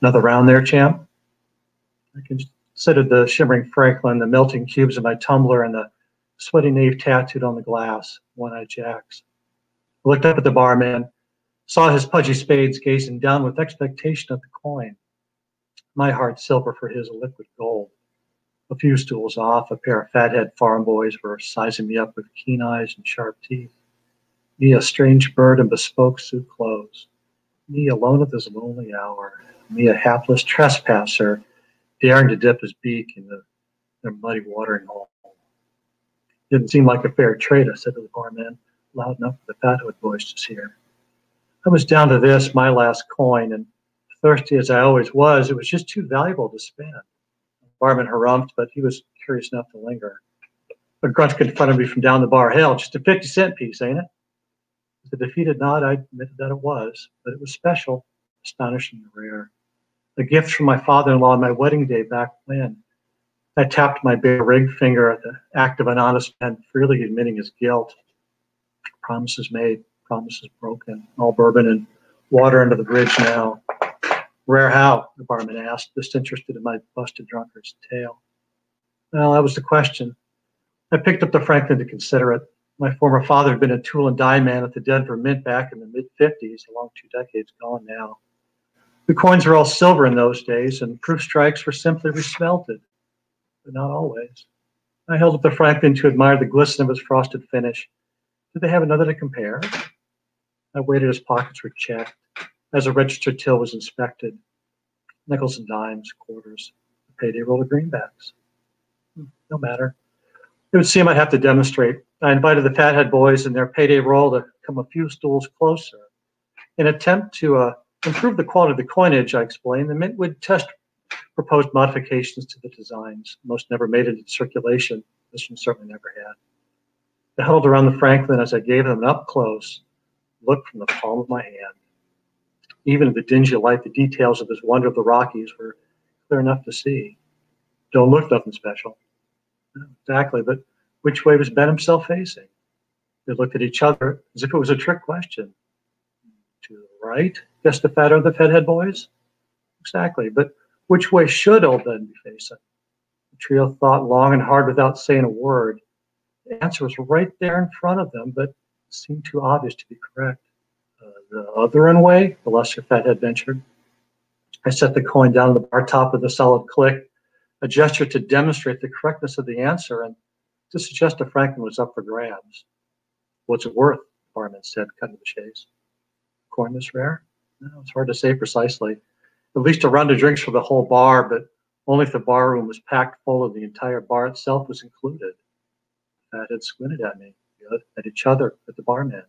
Another round there, champ. I considered the shimmering Franklin, the melting cubes of my tumbler, and the sweaty knave tattooed on the glass, one-eyed Jacks. I looked up at the barman, saw his pudgy spades gazing down with expectation at the coin. My heart silver for his liquid gold. A few stools off, a pair of fathead farm boys were sizing me up with keen eyes and sharp teeth. Me, a strange bird in bespoke suit clothes. Me, alone at this lonely hour. Me, a hapless trespasser, daring to dip his beak in the, their muddy watering hole. Didn't seem like a fair trade, I said to the barman, loud enough for the fathead boys to hear. I was down to this, my last coin, and thirsty as I always was, it was just too valuable to spend. The barman harumphed, but he was curious enough to linger. A grunt confronted me from down the bar. Hell, just a 50 cent piece, ain't it? With a defeated nod, I admitted that it was, but it was special, astonishingly rare. A gift from my father in law on my wedding day back when. I tapped my bare ring finger at the act of an honest man freely admitting his guilt. Promises made, promises broken, all bourbon and water under the bridge now. Rare how? The barman asked, disinterested in my busted drunkard's tale. Well, that was the question. I picked up the Franklin to consider it. My former father had been a tool and die man at the Denver Mint back in the mid 50s, a long two decades gone now. The coins were all silver in those days, and proof strikes were simply resmelted, but not always. I held up the Franklin to admire the glisten of its frosted finish. Did they have another to compare? I waited as pockets were checked, as a registered till was inspected. Nickels and dimes, quarters, a payday roll of greenbacks. Hmm, no matter. It would seem I'd have to demonstrate. I invited the Fathead boys and their payday roll to come a few stools closer. In attempt to uh, improve the quality of the coinage, I explained, the Mint would test proposed modifications to the designs. Most never made it into circulation. This one certainly never had. I huddled around the Franklin as I gave them an up close look from the palm of my hand. Even in the dingy light, the details of this wonder of the Rockies were clear enough to see. Don't look nothing special. Exactly, but which way was Ben himself facing? They looked at each other as if it was a trick question. To the right, guessed the fatter of the Fathead boys. Exactly, but which way should old Ben be facing? The trio thought long and hard without saying a word. The answer was right there in front of them, but seemed too obvious to be correct. Uh, the other way, the lesser Fathead ventured. I set the coin down on the bar top with a solid click a gesture to demonstrate the correctness of the answer and to suggest that Franklin was up for grabs. What's it worth? The Barman said, cutting the chase. Coin this rare? No, it's hard to say precisely. At least a round of drinks for the whole bar, but only if the bar room was packed full and the entire bar itself was included. Fat had squinted at me, at each other, at the barman.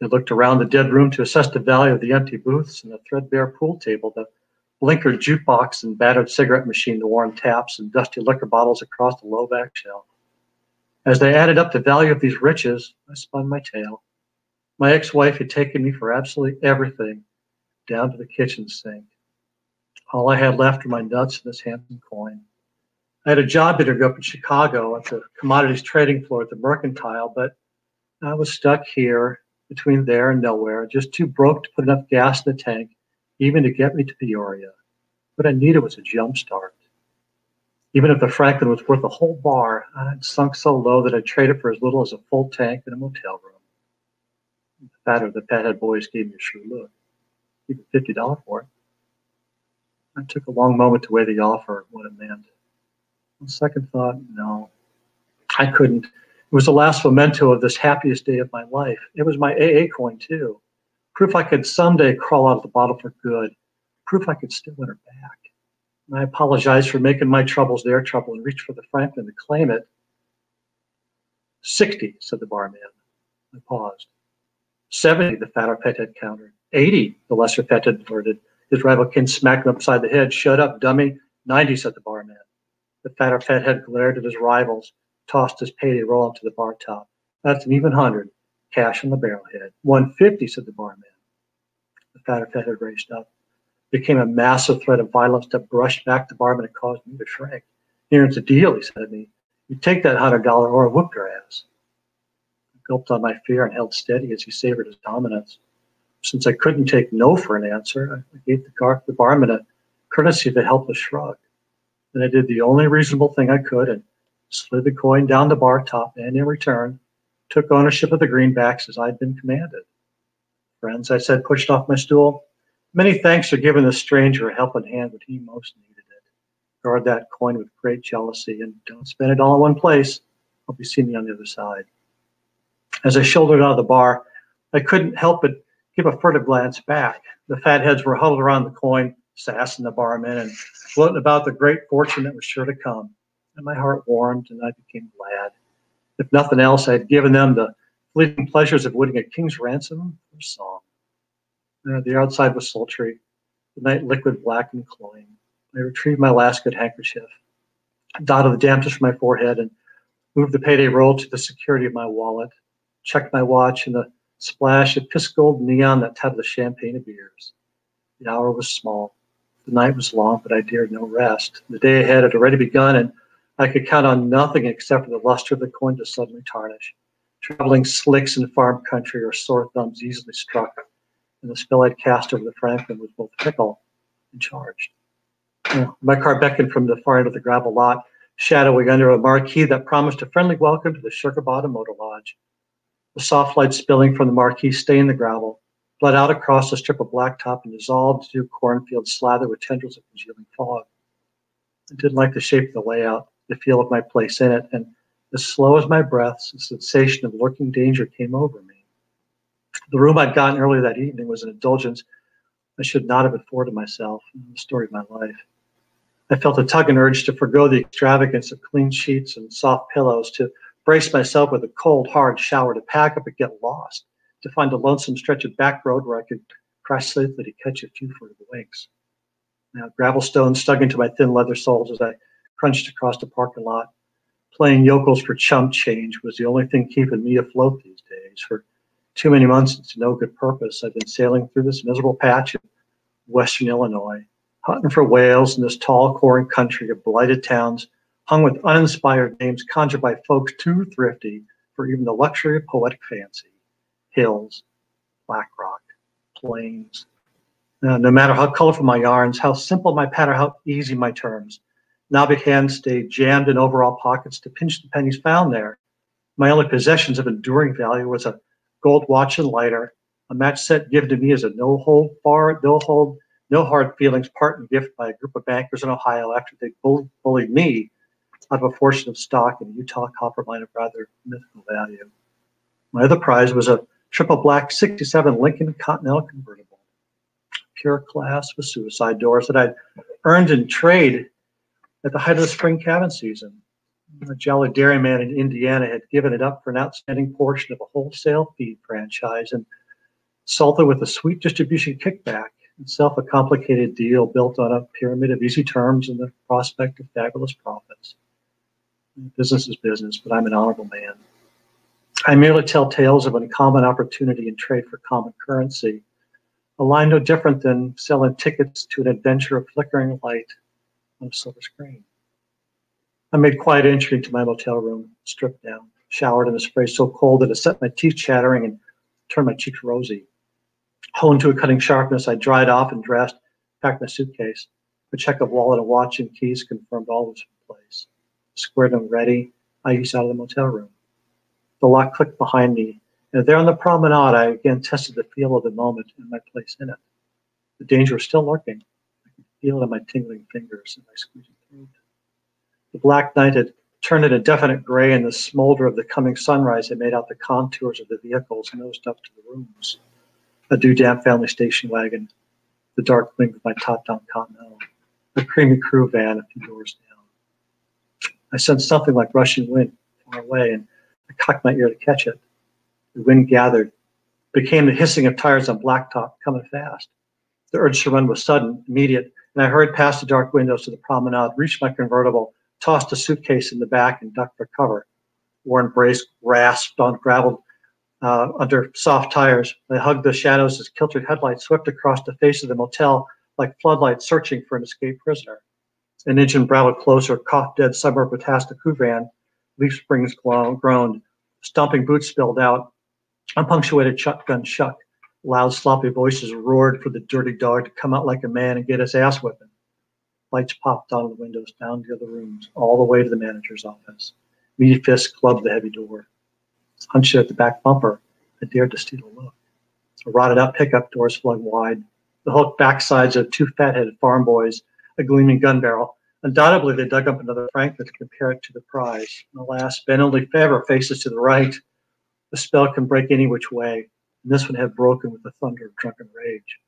They looked around the dead room to assess the value of the empty booths and the threadbare pool table the blinkered jukebox and battered cigarette machine, the worn taps and dusty liquor bottles across the low back shelf. As they added up the value of these riches, I spun my tale. My ex-wife had taken me for absolutely everything, down to the kitchen sink. All I had left were my nuts and this handsome coin. I had a job interview up in Chicago at the commodities trading floor at the Mercantile, but I was stuck here between there and nowhere, just too broke to put enough gas in the tank even to get me to Peoria. What I needed was a jump start. Even if the Franklin was worth a whole bar, I'd sunk so low that I'd trade it for as little as a full tank in a motel room. The fatter of the fathead boys gave me a shrewd look. Even fifty dollars for it. I took a long moment to weigh the offer, what it meant. On second thought, no, I couldn't. It was the last memento of this happiest day of my life. It was my AA coin too proof I could someday crawl out of the bottle for good, proof I could still win her back. And I apologize for making my troubles their trouble and reached for the Franklin to claim it. 60, said the barman. I paused. 70, the fatter pet had countered. 80, the lesser pet had blurted. His rival kin smacked him upside the head. Shut up, dummy. 90, said the barman. The fatter pet had glared at his rivals, tossed his payday roll onto the bar top. That's an even hundred cash on the barrelhead. 150, said the barman. The fatter fed had raised up. Became a massive threat of violence that brushed back the barman and caused me to shrink. Here's the deal, he said to me. You take that hundred dollar or I whoop your ass. I gulped on my fear and held steady as he savored his dominance. Since I couldn't take no for an answer, I gave the, car, the barman a courtesy of a helpless shrug. Then I did the only reasonable thing I could and slid the coin down the bar top, and in return, took ownership of the greenbacks as I'd been commanded. Friends, I said, pushed off my stool. Many thanks are given this stranger a helping hand when he most needed it. Guard that coin with great jealousy and don't spend it all in one place. Hope you see me on the other side. As I shouldered out of the bar, I couldn't help but give a furtive glance back. The fatheads were huddled around the coin, sassing the barman and floating about the great fortune that was sure to come. And my heart warmed and I became glad. If nothing else, I had given them the fleeting pleasures of winning a king's ransom for song. Uh, the outside was sultry, the night liquid black and cloying. I retrieved my last good handkerchief. dotted the dampness from my forehead, and moved the payday roll to the security of my wallet, checked my watch and the splash of piss gold neon that touted the champagne of beers. The hour was small. The night was long, but I dared no rest. The day ahead had already begun, and I could count on nothing except for the luster of the coin to suddenly tarnish. Traveling slicks in farm country or sore thumbs easily struck, and the spill I'd cast over the Franklin was both fickle and charged. my car beckoned from the far end of the gravel lot, shadowing under a marquee that promised a friendly welcome to the Sugar Bottom Motor Lodge. The soft light spilling from the marquee stained the gravel, bled out across a strip of blacktop, and dissolved into a cornfield slathered with tendrils of congealing fog. I didn't like the shape of the layout, the feel of my place in it, and as slow as my breaths, a sensation of lurking danger came over me. The room I'd gotten earlier that evening was an indulgence I should not have afforded myself in the story of my life. I felt a tug and urge to forego the extravagance of clean sheets and soft pillows, to brace myself with a cold, hard shower, to pack up and get lost, to find a lonesome stretch of back road where I could crash safely to catch a few furtive winks. Now, gravel stones stuck into my thin leather soles as I crunched across the parking lot. Playing yokels for chump change was the only thing keeping me afloat these days. For too many months to no good purpose, I've been sailing through this miserable patch of western Illinois, hunting for whales in this tall corn country of blighted towns hung with uninspired names conjured by folks too thrifty for even the luxury of poetic fancy. Hills, Black Rock, plains. Uh, no matter how colorful my yarns, how simple my patter, how easy my terms, knobby hands stayed jammed in overall pockets to pinch the pennies found there. My only possessions of enduring value was a gold watch and lighter, a match set given to me as a no hold bar, no hold, no hard feelings parting gift by a group of bankers in Ohio after they bullied me out of a fortune of stock in a Utah copper mine of rather mythical value. My other prize was a triple black 67 Lincoln Continental convertible, pure class with suicide doors that I'd earned in trade at the height of the spring calving season. A jolly dairyman in Indiana had given it up for an outstanding portion of a wholesale feed franchise and salted with a sweet distribution kickback itself a complicated deal built on a pyramid of easy terms and the prospect of fabulous profits. Business is business, but I'm an honorable man. I merely tell tales of uncommon opportunity and trade for common currency, a line no different than selling tickets to an adventure of flickering light on a silver screen. I made quiet entry into my motel room, stripped down, showered in a spray so cold that it set my teeth chattering and turned my cheeks rosy. Honed to a cutting sharpness, I dried off and dressed, packed my suitcase. A check of wallet, a watch, and keys confirmed all was in place. Squared and ready, I eased out of the motel room. The lock clicked behind me, and there on the promenade, I again tested the feel of the moment and my place in it. The danger was still lurking. I could feel it in my tingling fingers and my squeezing throat. The black night had turned an definite gray, and the smolder of the coming sunrise had made out the contours of the vehicles nosed up to the rooms. A Dewdamp family station wagon, the dark wing of my top-down Continental, a creamy crew van a few doors down. I sensed something like rushing wind far away, and I cocked my ear to catch it. The wind gathered, became the hissing of tires on blacktop coming fast. The urge to run was sudden, immediate, and I hurried past the dark windows to the promenade, reached my convertible, tossed a suitcase in the back, and ducked for cover. Warren Brace rasped on gravel uh, under soft tires. I hugged the shadows as kiltered headlights swept across the face of the motel like floodlights searching for an escaped prisoner. An engine bravelled closer, coughed dead suburb past the van. Leaf springs groaned. Stomping boots spilled out. Unpunctuated shotgun shuck. Loud, sloppy voices roared for the dirty dog to come out like a man and get his ass whipping. Lights popped out of the windows down the other rooms, all the way to the manager's office. Meaty fists clubbed the heavy door. Hunched at the back bumper, I dared to steal a look. A rotted out pickup doors flung wide. The hooked backsides of two fat-headed farm boys, a gleaming gun barrel, Undoubtedly, they dug up another Franklin to compare it to the prize. Alas, Ben only Favre faces to the right. The spell can break any which way, and this one had broken with the thunder of drunken rage.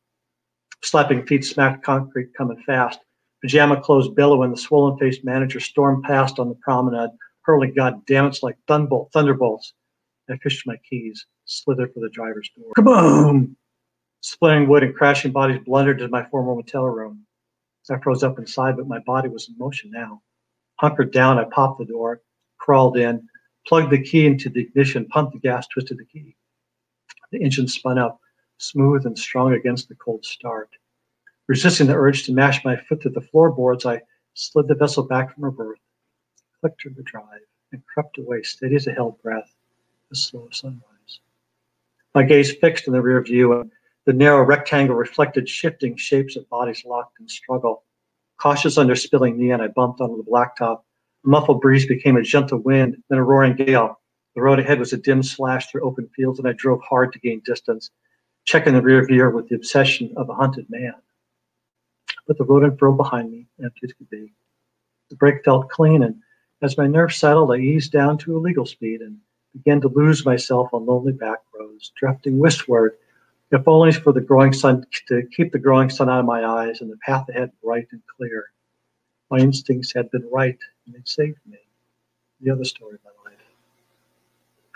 Slapping feet smacked concrete coming fast. Pajama clothes billowing, the swollen faced manager stormed past on the promenade, hurling goddammits like thunderbolt, thunderbolts. I fished my keys, slithered for the driver's door. Kaboom! Splintering wood and crashing bodies blundered into my former motel room. I froze up inside, but my body was in motion now. Hunkered down, I popped the door, crawled in, plugged the key into the ignition, pumped the gas, twisted the key. The engine spun up, smooth and strong against the cold start. Resisting the urge to mash my foot through the floorboards, I slid the vessel back from her berth, clicked her the drive, and crept away, steady as a held breath, as slow sunrise. My gaze fixed in the rear view, and the narrow rectangle reflected shifting shapes of bodies locked in struggle. Cautious under spilling and I bumped onto the blacktop. A muffled breeze became a gentle wind, then a roaring gale. The road ahead was a dim slash through open fields, and I drove hard to gain distance, checking the rear view with the obsession of a hunted man. But the road unfurled behind me, empty as could be. The brake felt clean, and as my nerves settled, I eased down to a legal speed and began to lose myself on lonely back roads, drifting westward if only for the growing sun to keep the growing sun out of my eyes and the path ahead bright and clear. My instincts had been right and they saved me. The other story of my life.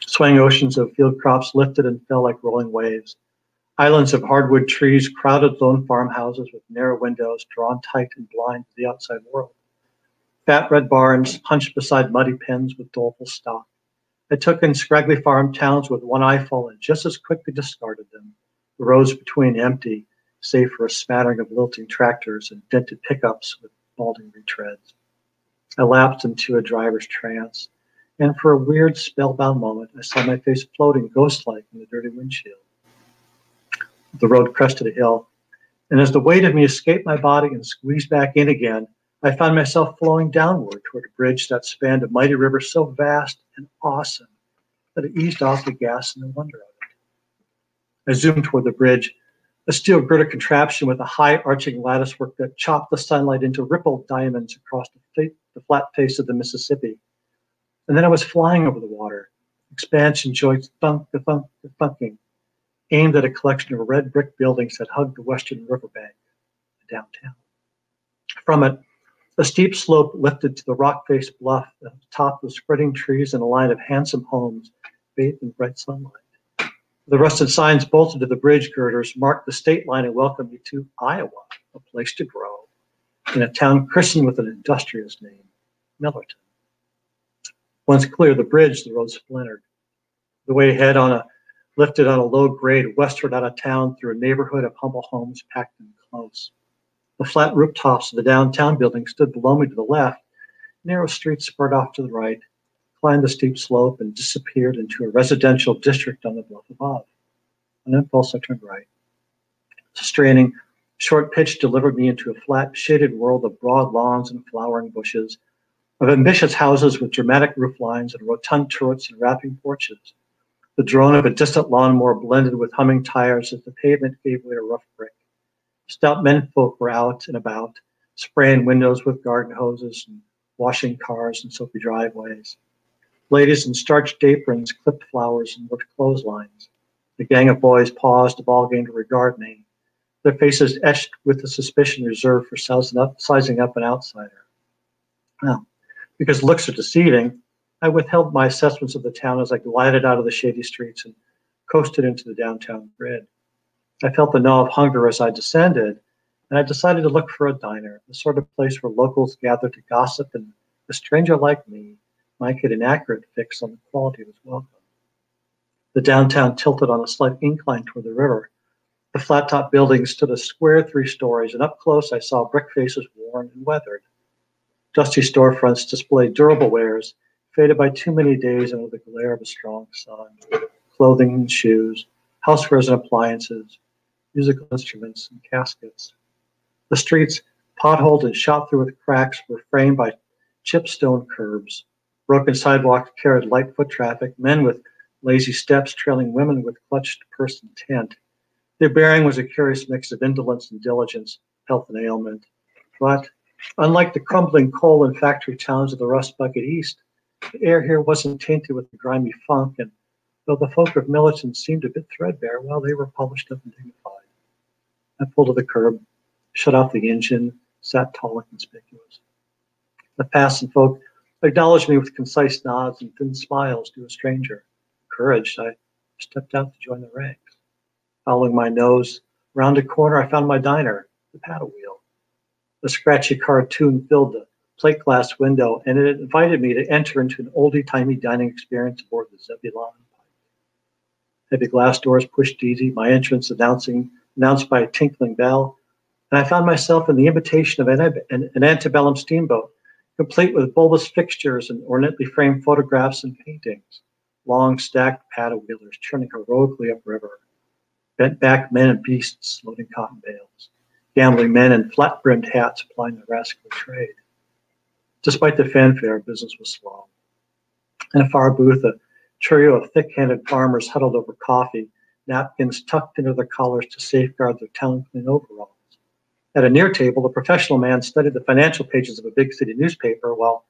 Swaying oceans of field crops lifted and fell like rolling waves. Islands of hardwood trees, crowded lone farmhouses with narrow windows drawn tight and blind to the outside world. Fat red barns hunched beside muddy pens with doleful stock. I took in scraggly farm towns with one eyeful and just as quickly discarded them the roads between empty, save for a smattering of lilting tractors and dented pickups with balding retreads. I lapsed into a driver's trance, and for a weird, spellbound moment, I saw my face floating ghost-like in the dirty windshield. The road crested a hill, and as the weight of me escaped my body and squeezed back in again, I found myself flowing downward toward a bridge that spanned a mighty river so vast and awesome that it eased off the gas and the wonder of. I zoomed toward the bridge, a steel girder contraption with a high arching latticework that chopped the sunlight into rippled diamonds across the, the flat face of the Mississippi. And then I was flying over the water, expansion joints thunk, the thunk, the thunking, aimed at a collection of red brick buildings that hugged the western riverbank, downtown. From it, a steep slope lifted to the rock-faced bluff at the top of spreading trees and a line of handsome homes bathed in bright sunlight. The rusted signs bolted to the bridge girders marked the state line and welcomed me to Iowa, a place to grow, in a town christened with an industrious name, Millerton. Once clear the bridge, the road splintered. The way ahead on a lifted on a low grade westward out of town through a neighborhood of humble homes packed in close. The flat rooftops of the downtown building stood below me to the left. Narrow streets spurred off to the right, climbed the steep slope, and disappeared into a residential district on the bluff above. On impulse, I turned right. Straining, short pitch delivered me into a flat, shaded world of broad lawns and flowering bushes, of ambitious houses with dramatic roof lines and rotund turrets and wrapping porches. The drone of a distant lawnmower blended with humming tires as the pavement gave way to rough brick. Stout menfolk were out and about, spraying windows with garden hoses and washing cars and soapy driveways. Ladies in starched aprons clipped flowers and worked clotheslines. The gang of boys paused the ball game to regard me, their faces etched with the suspicion reserved for sizing up, sizing up an outsider. Well, because looks are deceiving, I withheld my assessments of the town as I glided out of the shady streets and coasted into the downtown grid. I felt the gnaw of hunger as I descended, and I decided to look for a diner, the sort of place where locals gather to gossip and a stranger like me might get an accurate fix on the quality of his welcome. The downtown tilted on a slight incline toward the river. The flat top building stood a square three stories, and up close I saw brick faces worn and weathered. Dusty storefronts displayed durable wares, faded by too many days under the glare of a strong sun. Clothing and shoes, housewares and appliances, musical instruments and caskets. The streets, potholed and shot through with cracks, were framed by chipped stone curbs. Broken sidewalks carried light foot traffic, men with lazy steps trailing women with clutched purse and tent. Their bearing was a curious mix of indolence and diligence, health and ailment. But unlike the crumbling coal and factory towns of the Rust Bucket East, the air here wasn't tainted with the grimy funk, and though the folk of Millerton seemed a bit threadbare, well, they were polished up and dignified. I pulled to the curb, shut off the engine, sat tall and conspicuous. The passing folk acknowledged me with concise nods and thin smiles to a stranger. Encouraged, I stepped out to join the ranks. Following my nose round a corner, I found my diner, the paddle wheel. A scratchy cartoon filled the plate glass window, and it invited me to enter into an oldie timey dining experience aboard the Zebulon Heavy glass doors pushed easy, my entrance announcing announced by a tinkling bell, and I found myself in the invitation of an, an antebellum steamboat, complete with bulbous fixtures and ornately framed photographs and paintings, long stacked paddle wheelers churning heroically upriver, bent back men and beasts loading cotton bales, gambling men in flat brimmed hats plying the rascally trade. Despite the fanfare, business was slow. In a far booth, a trio of thick-handed farmers huddled over coffee, napkins tucked into their collars to safeguard their town clean overalls. At a near table, a professional man studied the financial pages of a big city newspaper while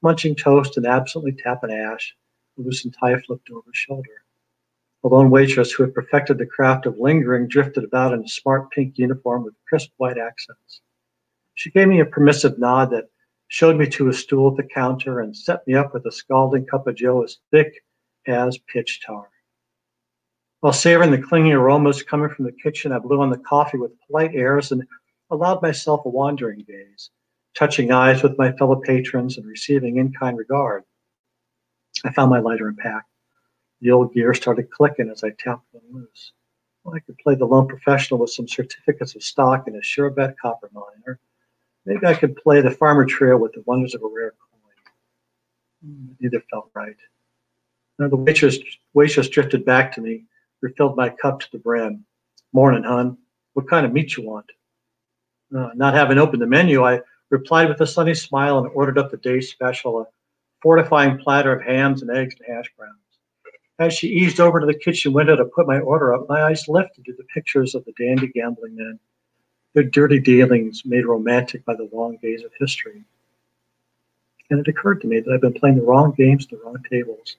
munching toast and absently tapping ash, a loosened tie flipped over his shoulder. A lone waitress who had perfected the craft of lingering drifted about in a smart pink uniform with crisp white accents. She gave me a permissive nod that showed me to a stool at the counter and set me up with a scalding cup of joe as thick as pitch tar. While savoring the clinging aromas coming from the kitchen, I blew on the coffee with polite airs and allowed myself a wandering gaze, touching eyes with my fellow patrons and receiving in kind regard. I found my lighter and pack. The old gear started clicking as I tapped one loose. Well, I could play the lone professional with some certificates of stock and a sure bet copper mine, or maybe I could play the farmer trio with the wonders of a rare coin. Hmm, neither felt right. Now the waitress, waitress drifted back to me, refilled my cup to the brim. Morning, hun. What kind of meat you want? Uh, not having opened the menu, I replied with a sunny smile and ordered up the day's special, a fortifying platter of hams and eggs and hash browns. As she eased over to the kitchen window to put my order up, my eyes lifted to the pictures of the dandy gambling men, their dirty dealings made romantic by the long gaze of history. And it occurred to me that I've been playing the wrong games, the wrong tables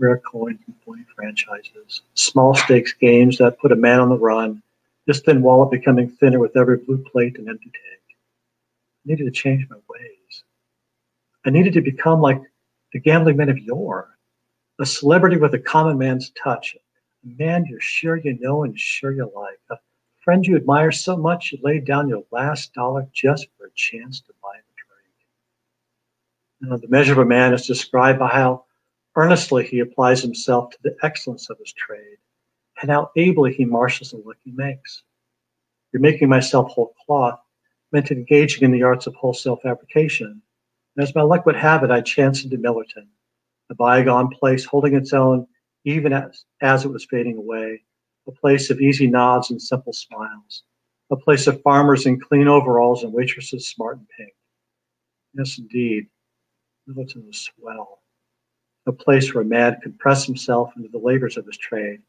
rare coins and point franchises, small stakes games that put a man on the run, this thin wallet becoming thinner with every blue plate and empty tank. I needed to change my ways. I needed to become like the gambling men of yore, a celebrity with a common man's touch, a man you're sure you know and sure you like, a friend you admire so much you laid down your last dollar just for a chance to buy the drink. You know, the measure of a man is described by how Earnestly he applies himself to the excellence of his trade, and how ably he marshals the look he makes. You're making myself whole cloth, meant engaging in the arts of wholesale fabrication. And as my luck would have it, I chanced into Millerton, a bygone place holding its own even as, as it was fading away, a place of easy nods and simple smiles, a place of farmers in clean overalls and waitresses smart and pink. Yes, indeed, Millerton was swell a place where a man could press himself into the labors of his trade,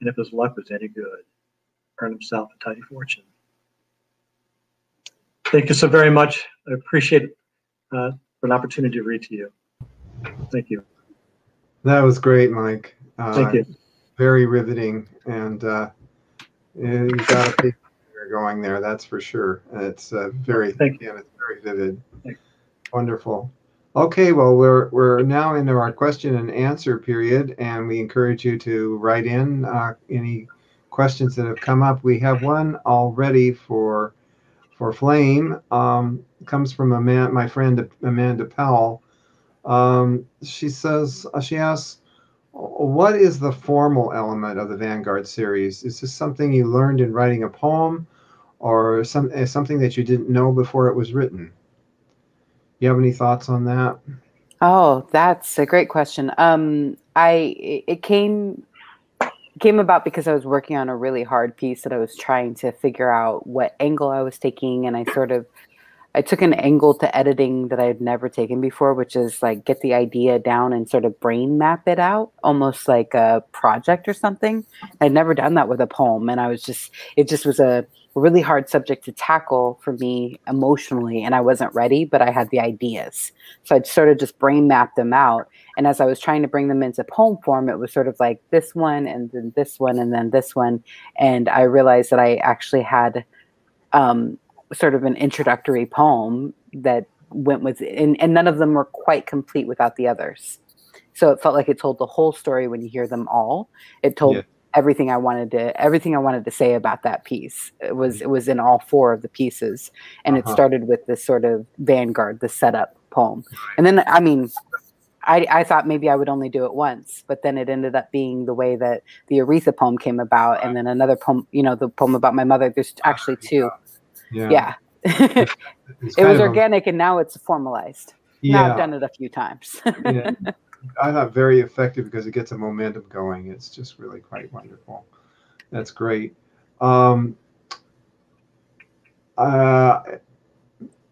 and if his luck was any good, earn himself a tidy fortune. Thank you so very much. I appreciate it uh, for an opportunity to read to you. Thank you. That was great, Mike. Uh, Thank you. Very riveting, and uh, you got a you're going there. That's for sure. It's uh, very, Thank again, it's very vivid. Wonderful. Okay, well, we're, we're now into our question and answer period, and we encourage you to write in uh, any questions that have come up. We have one already for for Flame. Um, comes from a man, my friend Amanda Powell. Um, she says uh, she asks, "What is the formal element of the Vanguard series? Is this something you learned in writing a poem, or some something that you didn't know before it was written?" You have any thoughts on that? Oh, that's a great question. Um, I it came came about because I was working on a really hard piece that I was trying to figure out what angle I was taking, and I sort of I took an angle to editing that I had never taken before, which is like get the idea down and sort of brain map it out, almost like a project or something. I'd never done that with a poem, and I was just it just was a really hard subject to tackle for me emotionally and I wasn't ready, but I had the ideas. So I'd sort of just brain map them out. And as I was trying to bring them into poem form, it was sort of like this one and then this one and then this one. And I realized that I actually had um, sort of an introductory poem that went with and, and none of them were quite complete without the others. So it felt like it told the whole story when you hear them all. It told yeah everything I wanted to everything I wanted to say about that piece. It was it was in all four of the pieces, and uh-huh. it started with this sort of vanguard, the setup poem, and then I mean. I, I thought maybe I would only do it once, but then it ended up being the way that the Aretha poem came about, and then another poem, you know, the poem about my mother. There's actually two. Yeah. yeah. it was organic, a, and now it's formalized. Yeah. Now I've done it a few times. yeah. I thought very effective because it gets a momentum going. It's just really quite wonderful. That's great. Um, uh,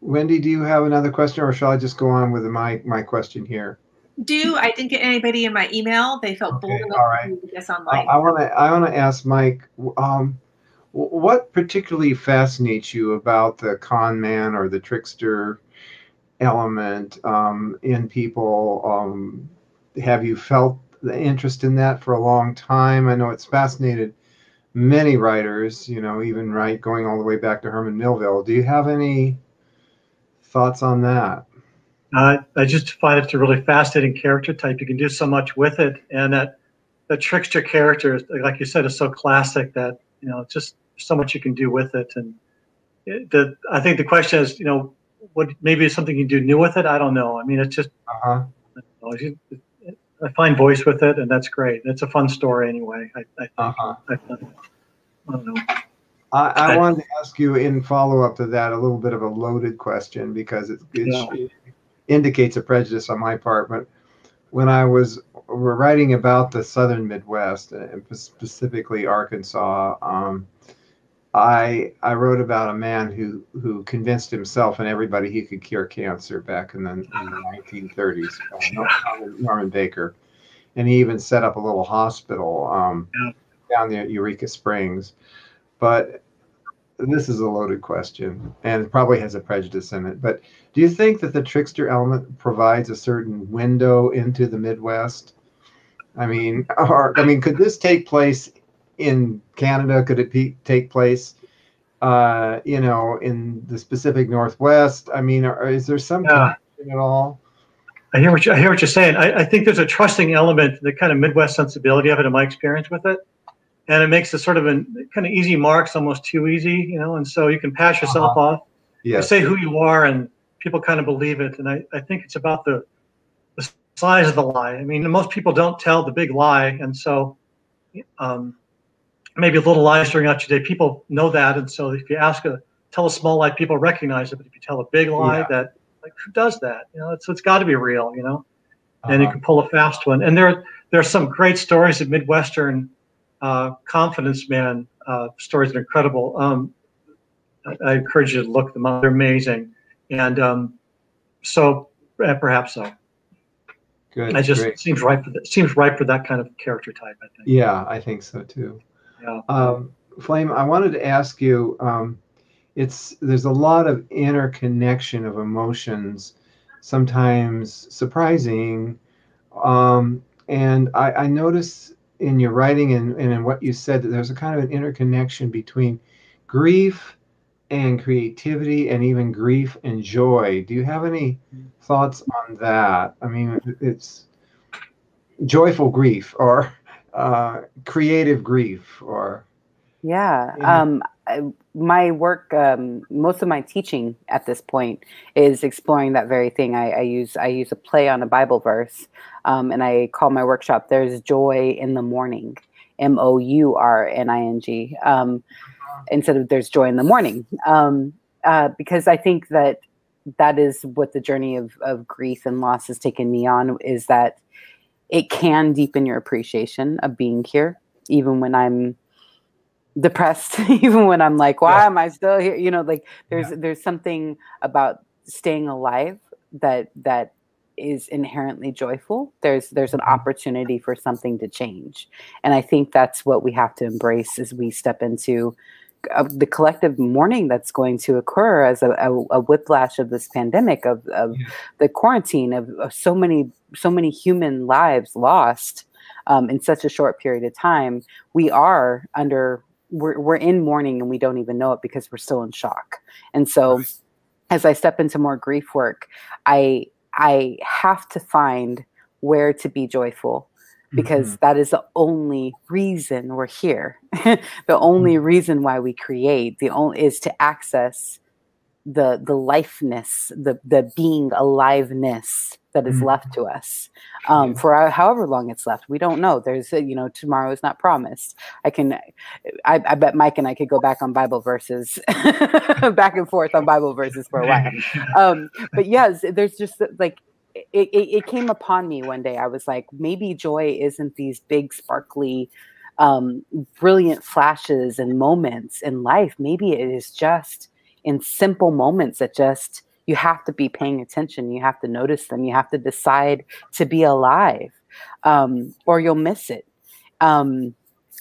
Wendy, do you have another question, or shall I just go on with my my question here? Do I didn't get anybody in my email? They felt okay, bold enough right. to guess online. I want to I want to ask Mike. Um, what particularly fascinates you about the con man or the trickster element um, in people? Um, have you felt the interest in that for a long time? I know it's fascinated many writers, you know, even right going all the way back to Herman Melville. Do you have any thoughts on that? Uh, I just find it's a really fascinating character type. You can do so much with it, and that the trickster character, like you said, is so classic that you know, just so much you can do with it. And it, the I think the question is, you know, what maybe it's something you can do new with it. I don't know. I mean, it's just uh-huh. I find voice with it, and that's great. It's a fun story anyway. I, I, uh-huh. I, I don't know. I, I wanted to ask you in follow up to that a little bit of a loaded question because it, it, yeah. it indicates a prejudice on my part. But when I was writing about the southern Midwest and specifically Arkansas, um, I I wrote about a man who who convinced himself and everybody he could cure cancer back in the, in the 1930s. Uh, Norman Baker, and he even set up a little hospital um, down there at Eureka Springs. But this is a loaded question and probably has a prejudice in it. But do you think that the trickster element provides a certain window into the Midwest? I mean, or I mean, could this take place in Canada? Could it be, take place, uh, you know, in the Pacific Northwest? I mean, or, is there some yeah. connection at all? I hear what you, I hear what you're saying. I, I, think there's a trusting element, the kind of Midwest sensibility of it, in my experience with it, and it makes it sort of a kind of easy marks almost too easy, you know. And so you can pass yourself uh-huh. off, yes. you say who you are, and people kind of believe it. And I, I think it's about the the size of the lie. I mean, most people don't tell the big lie, and so um, maybe a little lies during out your day. People know that, and so if you ask a tell a small lie, people recognize it. But if you tell a big lie, yeah. that like who does that? You know, it's it's got to be real. You know, uh-huh. and you uh-huh. can pull a fast one. And there there are some great stories of Midwestern uh, confidence man uh, stories are incredible. Um, I, I, encourage you to look them up. They're amazing, and um, so uh, perhaps so. Good. I just great. seems right for that. Seems right for that kind of character type. I think. Yeah, I think so too. Um, Flame, I wanted to ask you. Um, it's there's a lot of interconnection of emotions, sometimes surprising, um, and I, I notice in your writing and, and in what you said that there's a kind of an interconnection between grief and creativity and even grief and joy. Do you have any thoughts on that? I mean, it's joyful grief or uh, creative grief or yeah um, my work um, most of my teaching at this point is exploring that very thing. I, I use i use a play on a bible verse um, and i call my workshop there's joy in the morning m-o-u-r-n-i-n-g um, instead of there's joy in the morning. Um, uh, because i think that that is what the journey of, of grief and loss has taken me on is that it can deepen your appreciation of being here, even when I'm depressed, even when I'm like, why yeah. am I still here? You know, like there's yeah. there's something about staying alive that that is inherently joyful there's there's an mm-hmm. opportunity for something to change and i think that's what we have to embrace as we step into of the collective mourning that's going to occur as a, a, a whiplash of this pandemic of, of yeah. the quarantine of, of, so many so many human lives lost um, in such a short period of time we are under we're, we're in mourning and we don't even know it because we're still in shock and so right. as i step into more grief work i i have to find where to be joyful because Mhm. that is the only reason we're here. the only reason why we create the only is to access the the lifeness, the the being aliveness that is Mhm. left to us um, for our- however long it's left. We don't know. There's a, you know tomorrow is not promised. I can, I, I bet Mike and I could go back on Bible verses, back and forth on Bible verses for a while um but yes there's just like it, it, it came upon me one day. I was like maybe joy isn't these big sparkly um brilliant flashes and moments in life. Maybe it is just in simple moments that just you have to be paying attention. You have to notice them. You have to decide to be alive um or you'll miss it. Um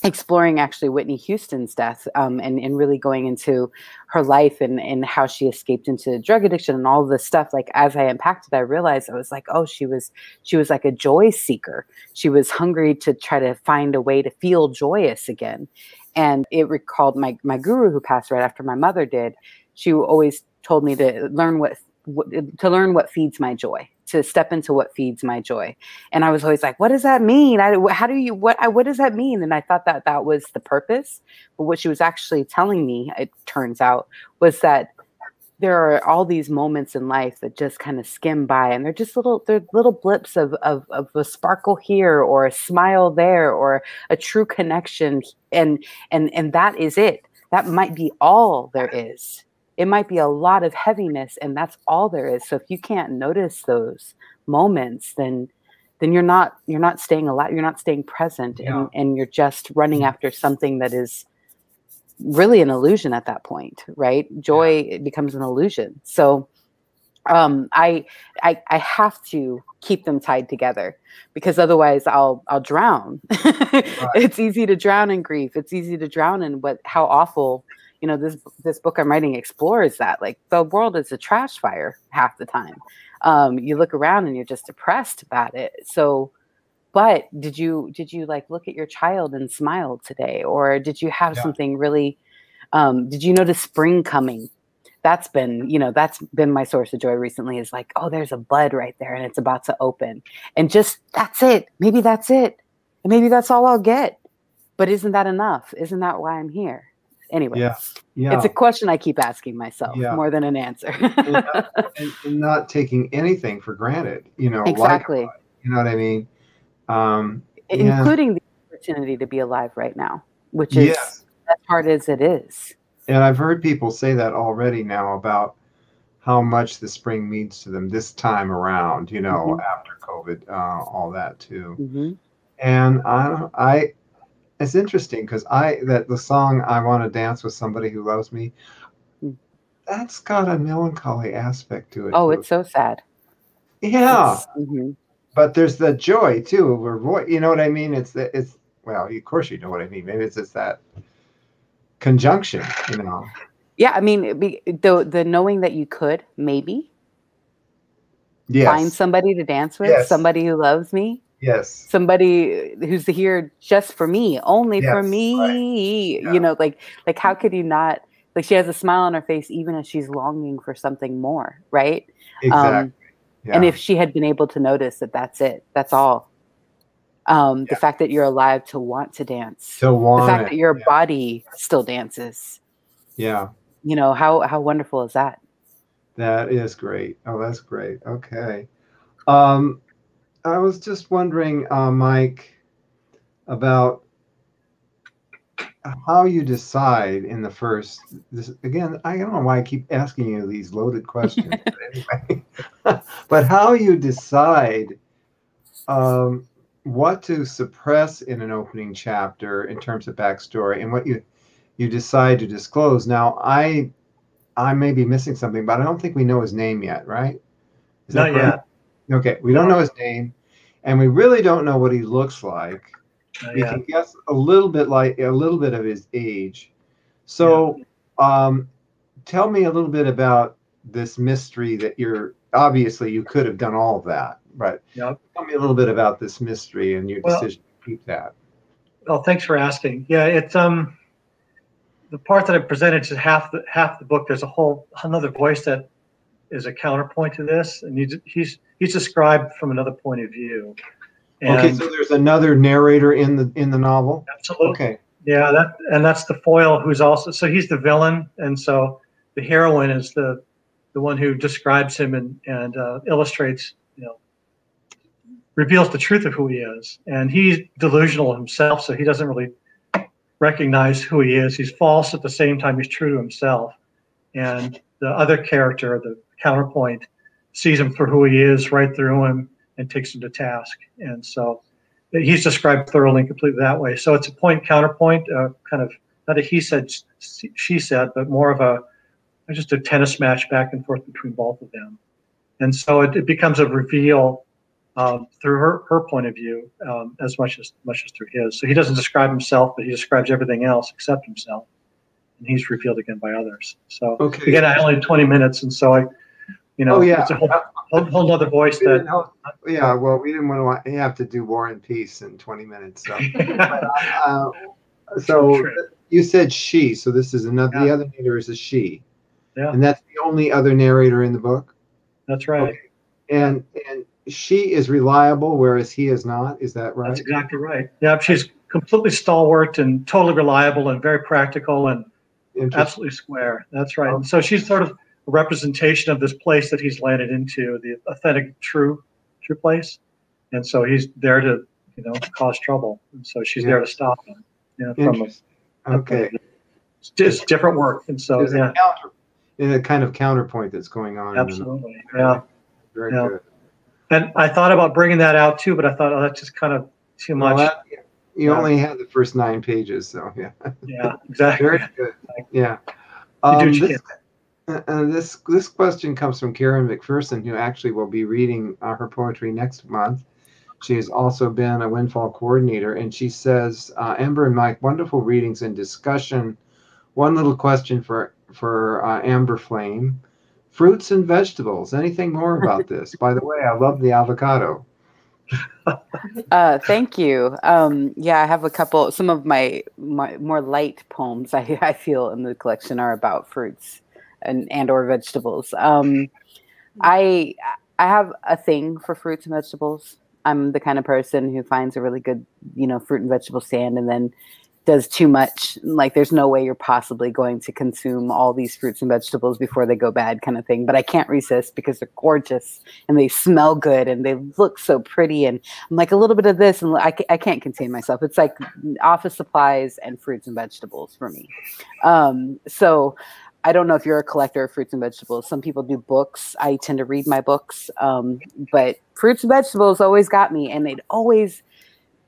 exploring actually Whitney Houston's death um, and, and really going into her life and, and how she escaped into drug addiction and all this stuff. Like as i unpacked it i realized i was like oh she was she was like a joy seeker. She was hungry to try to find a way to feel joyous again. And it recalled my my guru who passed right after my mother did. She always told me to learn what, what to learn what feeds my joy to step into what feeds my joy. And i was always like what does that mean? I, how do you what I, what does that mean? And i thought that that was the purpose. But what she was actually telling me it turns out was that there are all these moments in life that just kind of skim by and they're just little they're little blips of, of of a sparkle here or a smile there or a true connection and and and that is it. That might be all there is it might be a lot of heaviness and that's all there is. So if you can't notice those moments then then you're not you're not staying alive you're not staying present Yeah. and and you're just running after something that is really an illusion at that point right? Joy it becomes an illusion. So um I, I i have to keep them tied together because otherwise i'll i'll drown. It's easy to drown in grief. It's easy to drown in what how awful you know this this book i'm writing explores that like the world is a trash fire half the time. Um you look around and you're just depressed about it. So but did you did you like look at your child and smile today? Or did you have Yeah. something really um did you notice spring coming? That's been you know that's been my source of joy recently is like oh there's a bud right there and it's about to open. And just that's it. Maybe that's it. And maybe that's all i'll get. But isn't that enough? Isn't that why i'm here anyway Yeah. Yeah. it's a question i keep asking myself Yeah. more than an answer and, not- and- and not taking anything for granted, you know, exactly you know what I mean? Um, including the opportunity to be alive right now which is as hard as it is And I've heard people say that already now about how much the spring means to them this time around, you know, Mhm. after COVID, uh, all that too. hmm And I, I, it's interesting because I that the song "I Want to Dance with Somebody Who Loves Me," that's got a melancholy aspect to it. oh too. it's so sad yeah, mhm. but there's the joy too voice. You know what I mean? It's the, it's well, of course you know what I mean. Maybe it's just that conjunction, you know. yeah i mean be, the the knowing that you could maybe Yes. find somebody to dance with Yes. somebody who loves me yes. somebody who's here just for me only for Yes, me Yeah. you know like like how could you not like she has a smile on her face even as she's longing for something more right Exactly. um, yeah. and if she had been able to notice that that's it that's all um the fact that you're alive to want to dance to want the fact that your yeah. body still dances yeah, you know how how wonderful is that that is great. Oh, that's great. Okay. Um, I was just wondering, uh, Mike, about how you decide in the first. This again, I don't know why I keep asking you these loaded questions. but anyway, but how you decide um, what to suppress in an opening chapter in terms of backstory and what you you decide to disclose. Now, I I may be missing something, but I don't think we know his name yet, right? Is Not correct? yet. Okay, we don't know his name, and we really don't know what he looks like. Not We can guess a little bit like a little bit of his age. So, um, tell me a little bit about this mystery that you're obviously you could have done all of that, but Yep. tell me a little bit about this mystery and your Well- decision to keep that. Well, thanks for asking. Yeah, it's um the part that I presented is half the half the book. There's a whole another voice that is a counterpoint to this, and he's he's he's described from another point of view. And okay, so there's another narrator in the in the novel. absolutely. Okay. Yeah, that and that's the foil who's also so he's the villain, and so the heroine is the the one who describes him and and uh, illustrates, you know, reveals the truth of who he is, and he's delusional himself, so he doesn't really recognize who he is. He's false at the same time he's true to himself, and the other character, the counterpoint, sees him for who he is, right through him, and takes him to task, and so he's described thoroughly and completely that way. So it's a point counterpoint, uh, kind of not a he said she said, but more of a just a tennis match back and forth between both of them. And so it, it becomes a reveal um, through her, her point of view um, as much as much as through his. So he doesn't describe himself, but he describes everything else except himself, and he's revealed again by others. So Okay. again, I only had 20 minutes, and so I, you know, Oh, yeah. it's a whole, whole, whole other voice We that. know- yeah. Well, we didn't want to have to do War and Peace in 20 minutes. So. Uh, so you said she, so this is another. The other narrator is a she, Yeah. and that's the only other narrator in the book. That's right. Okay. And and she is reliable, whereas he is not. Is that right? That's exactly right. Yeah, she's completely stalwart and totally reliable and very practical and absolutely square. That's right. And so she's sort of representation of this place that he's landed into, the authentic, true, true place. And so he's there to, you know, cause trouble. And so she's there to stop him. You know, from a. Okay. it's just different work. And so There's yeah, a counter, in a kind of counterpoint that's going on. the absolutely. Yeah. Very Yeah. good. And I thought about bringing that out too, but I thought, oh, that's just kind of too Well, much. that- you Yeah. only had the first nine pages, so yeah. yeah, exactly. Very good. Yeah. Um, this, uh, uh, this this question comes from Karen McPherson, who actually will be reading uh, her poetry next month. She has also been a Windfall coordinator, and she says, uh, "Amber and Mike, wonderful readings and discussion. One little question for for uh, Amber Flame: fruits and vegetables. Anything more about this? By the way, I love the avocado. Uh, thank you. Um, yeah, I have a couple. Some of my, my more light poems I, I feel in the collection are about fruits and and or vegetables. Um, I I have a thing for fruits and vegetables. I'm the kind of person who finds a really good, you know, fruit and vegetable stand and then does too much. Like there's no way you're possibly going to consume all these fruits and vegetables before they go bad kind of thing. But I can't resist because they're gorgeous and they smell good and they look so pretty and I'm like a little bit of this and I, I can't contain myself. It's like office supplies and fruits and vegetables for me. Um, so I don't know if you're a collector of fruits and vegetables. Some people do books. I tend to read my books. Um, but fruits and vegetables always got me and it always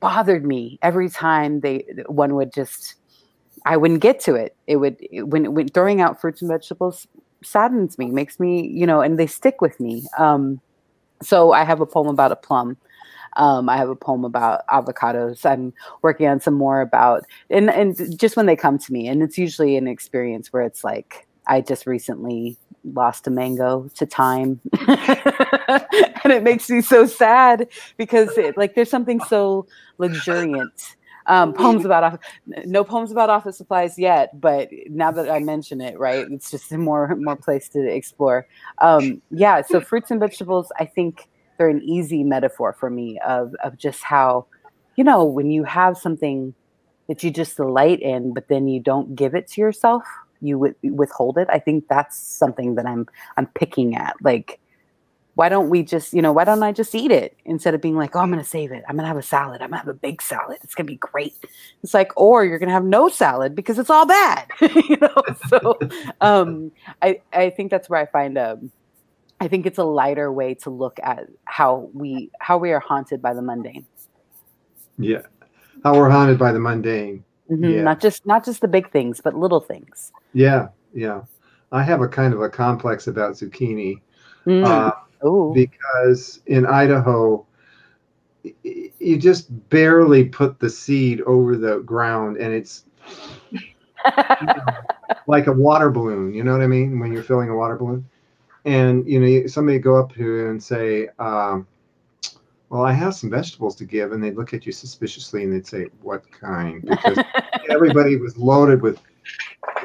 bothered me every time they one would just I wouldn't get to it. It would when when throwing out fruits and vegetables saddens me, makes me, you know, and they stick with me. Um, so I have a poem about a plum. Um, I have a poem about avocados. I'm working on some more about and and just when they come to me, and it's usually an experience where it's like I just recently lost a mango to time, and it makes me so sad because it, like there's something so luxuriant. Um, poems about off- no poems about office supplies yet, but now that I mention it, right, it's just more more place to explore. Um, yeah, so fruits and vegetables, I think they're an easy metaphor for me of of just how, you know, when you have something that you just delight in, but then you don't give it to yourself, you wi- withhold it. I think that's something that I'm I'm picking at, like why don't we just, you know, why don't I just eat it instead of being like, oh, I'm to save it. I'm to have a salad. I'm to have a big salad. It's to be great. It's like, or you're to have no salad because it's all bad, you know? So um, I, I think that's where I find, um, I think it's a lighter way to look at how we, how we are haunted by the mundane. Yeah. How we're haunted by the mundane. Mhm, Yeah. Not just, not just the big things, but little things. Yeah. Yeah. I have a kind of a complex about zucchini. Mm. Uh, because in Idaho, you just barely put the seed over the ground and it's like a water balloon. You know what I mean? When you're filling a water balloon. And, you know, somebody go up to you and say, um, well, I have some vegetables to give. And they'd look at you suspiciously and they'd say, what kind? Because everybody was loaded with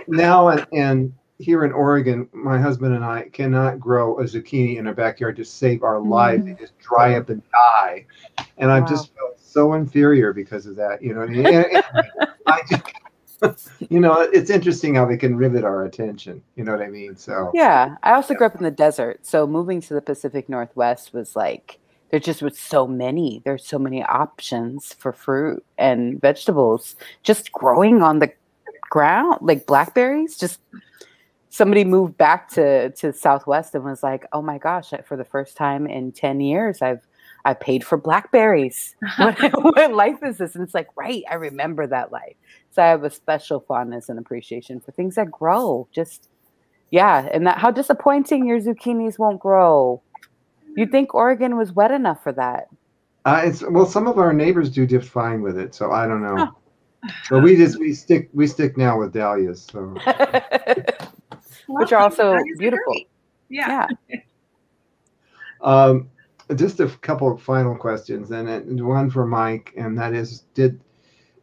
now and, and here in Oregon, my husband and I cannot grow a zucchini in our backyard to save our lives. Mm. They just dry up and die, and I've just felt so inferior because of that. You know, and- and- I just, you know, it's interesting how they can rivet our attention. You know what I mean? So Yeah, I also grew up in the desert, so moving to the Pacific Northwest was like there just was so many. There's so many options for fruit and vegetables just growing on the ground, like blackberries. Just somebody moved back to to Southwest and was like, "Oh my gosh! For the first time in ten years, I've I paid for blackberries. what, what life is this?" And it's like, right, I remember that life. So I have a special fondness and appreciation for things that grow. Just yeah, and that how disappointing your zucchinis won't grow. You'd think Oregon was wet enough for that. uh, it's well, some of our neighbors do just fine with it. So I don't know. But we just we stick we stick now with dahlias. So Which are also beautiful. Yeah. yeah. Um, just a couple of final questions, and one for Mike, and that is, did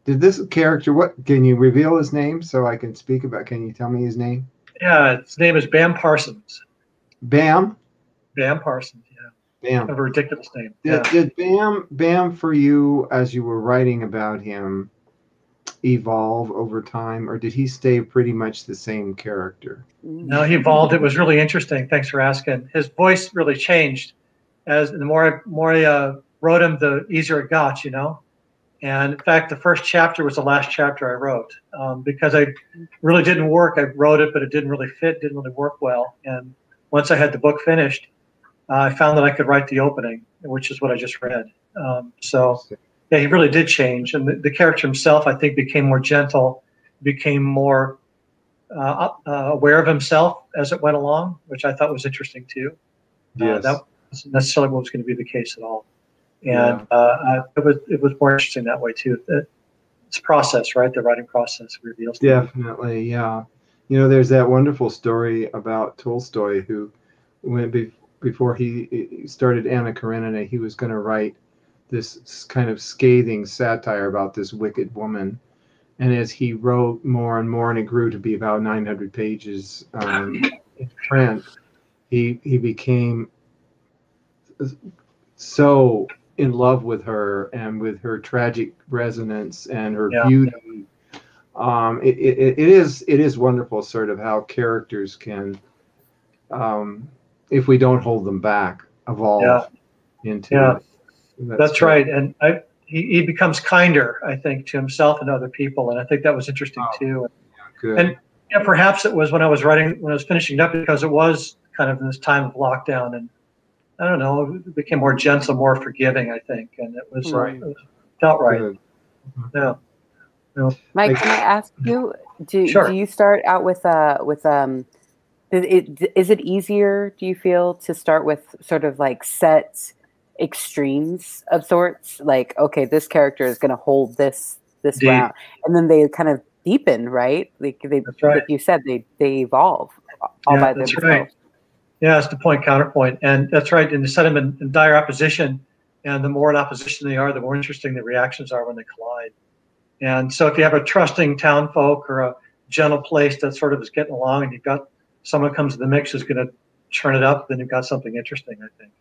did this character? What can you reveal his name so I can speak about? Can you tell me his name? Yeah, his name is Bam Parsons. Bam, Bam Parsons. Yeah, Bam. kind of a ridiculous name. Did, Yeah. did Bam Bam for you as you were writing about him evolve over time, or did he stay pretty much the same character? No, he evolved. It was really interesting. Thanks for asking. His voice really changed as the more I, more I uh, wrote him, the easier it got. You know, and in fact, the first chapter was the last chapter I wrote um, because I really didn't work. I wrote it, but it didn't really fit. Didn't really work well. And once I had the book finished, uh, I found that I could write the opening, which is what I just read. Um, so yeah, he really did change, and the, the character himself, I think, became more gentle, became more uh, uh, aware of himself as it went along, which I thought was interesting too. Uh, Yes. that wasn't necessarily what was going to be the case at all, and Yeah. uh, uh, it was it was more interesting that way too. It- It's process, right? The writing process reveals. things. Definitely, yeah. You know, there's that wonderful story about Tolstoy who went be- before he started Anna Karenina, he was going to write this kind of scathing satire about this wicked woman. And as he wrote more and more, and it grew to be about 900 pages um, in print, he he became so in love with her and with her tragic resonance and her Yeah. beauty. Um, it, it, it is it is wonderful, sort of how characters can, um, if we don't hold them back, evolve Yeah. into. Yeah. That's true. right, and I, he, he becomes kinder, I think, to himself and other people, and I think that was interesting Oh. too. Good. And yeah, perhaps it was when I was writing, when I was finishing up, because it was kind of in this time of lockdown, and I don't know, it became more gentle, more forgiving, I think, and it was, uh, Right. it was felt right. Good. Yeah. Mike, Like- can I ask you? Do Sure. do you start out with uh with um? Is it easier? Do you feel to start with sort of like set extremes of sorts? Like, okay, this character is going to hold this this Deep. round, and then they kind of deepen, right? Like they, right. like you said, they they evolve all Yeah, by that's themselves. right. Yeah, it's the point counterpoint, and that's right. And you set them in, in dire opposition, and the more in opposition they are, the more interesting the reactions are when they collide. And so, if you have a trusting town folk or a gentle place that sort of is getting along, and you've got someone comes to the mix who's going to churn it up, then you've got something interesting, I think.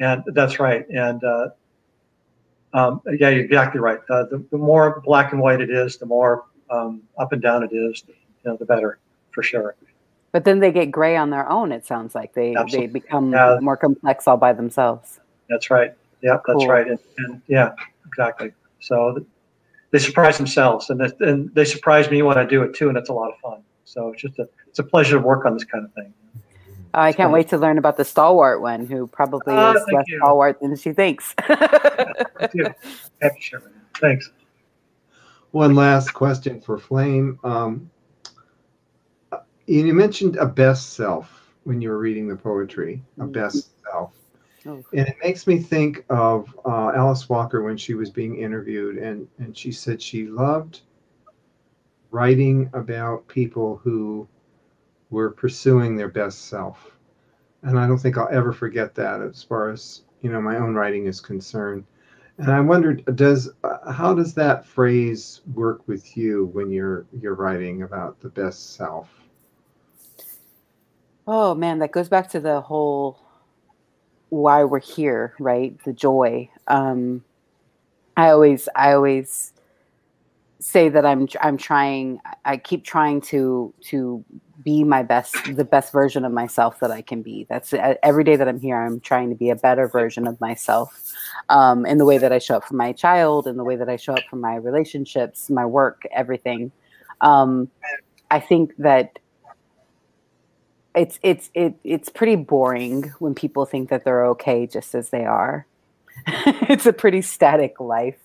And that's right. And uh, um, yeah, you're exactly right. Uh, the, the more black and white it is, the more um, up and down it is, you know, the better, for sure. But then they get gray on their own. It sounds like they Absolutely. they become Yeah. more complex all by themselves. That's right. Yeah, that's right. And, and yeah, exactly. So th- they surprise themselves, and, that- and they surprise me when I do it too, and it's a lot of fun. So it's just a it's a pleasure to work on this kind of thing. Uh, I can't So- wait to learn about the stalwart one, who probably Ah, is less you. stalwart than she thinks. Thank you. Happy to share with you. Thanks. One last question for Flame. Um, you mentioned a best self when you were reading the poetry, a Mhm. best self. Oh. And it makes me think of uh, Alice Walker when she was being interviewed, and, and she said she loved writing about people who were pursuing their best self. And I don't think I'll ever forget that as far as you know my own writing is concerned. And I wondered, does uh, how does that phrase work with you when you're you're writing about the best self? Oh man, that goes back to the whole why we're here, right? The joy. Um, I always, I always say that I'm, I'm trying. I keep trying to to be my best, the best version of myself that I can be. That's every day that I'm here. I'm trying to be a better version of myself, um, in the way that I show up for my child, in the way that I show up for my relationships, my work, everything. Um, I think that it's it's it, it's pretty boring when people think that they're okay just as they are. it's a pretty static life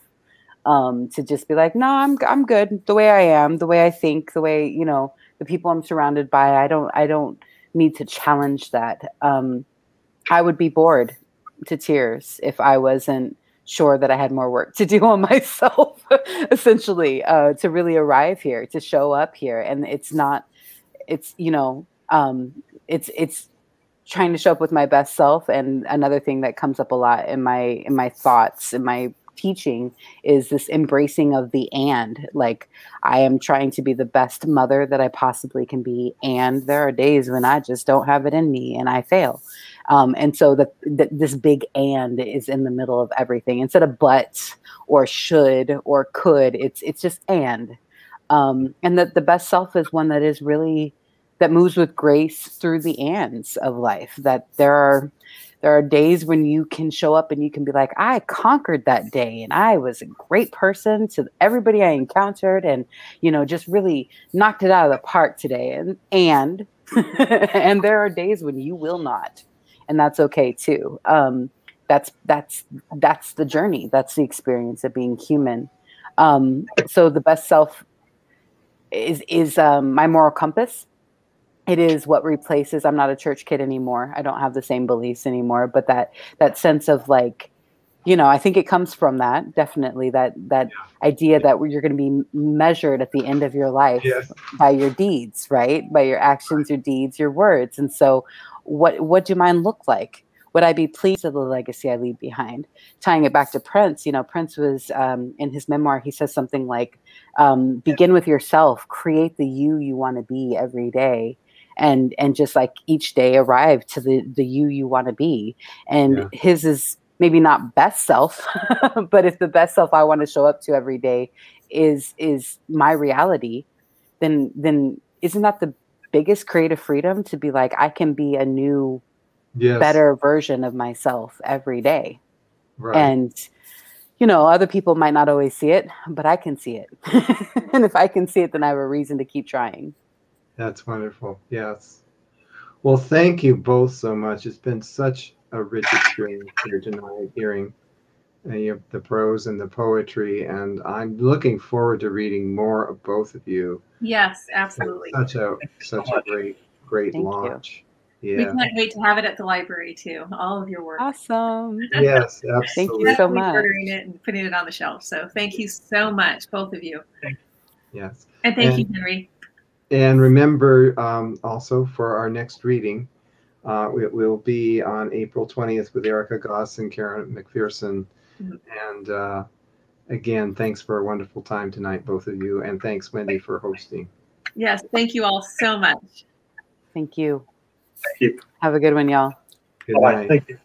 um, to just be like, no, I'm I'm good the way I am, the way I think, the way you know the people I'm surrounded by. I don't I don't need to challenge that. Um, I would be bored to tears if I wasn't sure that I had more work to do on myself, essentially, uh, to really arrive here, to show up here, and it's not. It's you know um, it's it's trying to show up with my best self and another thing that comes up a lot in my in my thoughts in my teaching is this embracing of the and like i am trying to be the best mother that i possibly can be and there are days when i just don't have it in me and i fail. Um, and so the, the, this big and is in the middle of everything. Instead of but or should or could it's it's just and. Um, and that the best self is one that is really that moves with grace through the ands of life that there are there are days when you can show up and you can be like i conquered that day and i was a great person to everybody i encountered and you know just really knocked it out of the park today. And and and there are days when you will not and that's okay too. Um, that's that's that's the journey. That's the experience of being human. Um, so the best self is is um, my moral compass it is what replaces i'm not a church kid anymore. I don't have the same beliefs anymore but that that sense of like you know i think it comes from that definitely that that yeah. idea that you're going to be measured at the end of your life yes. by your deeds right? By your actions your deeds your words. And so what what do mine look like? Would i be pleased with the legacy i leave behind? Tying it back to prince you know prince was um, in his memoir he says something like um, begin with yourself. Create the you you want to be every day and and just like each day arrive to the the you you want to be and yeah. his is maybe not best self but if the best self i want to show up to every day is is my reality then then isn't that the biggest creative freedom to be like i can be a new yes. better version of myself every day right. and you know other people might not always see it but i can see it and if i can see it then i have a reason to keep trying that's wonderful. Yes. Well, thank you both so much. It's been such a rich experience here tonight, hearing uh, the prose and the poetry, and I'm looking forward to reading more of both of you. Yes, absolutely. Such a such a great great thank launch. You. Yeah. We can't wait to have it at the library too. All of your work. Awesome. yes, absolutely. Thank you so much. Ordering it and putting it on the shelf. So thank you so much, both of you. Yes. And thank and, you, Henry. And remember um, also for our next reading, uh, it will be on April 20th with Erica Goss and Karen McPherson. Mm-hmm. And uh, again, thanks for a wonderful time tonight, both of you. And thanks, Wendy, for hosting. Yes, thank you all so much. Thank you. Thank you. Have a good one, y'all. Good night. Thank you.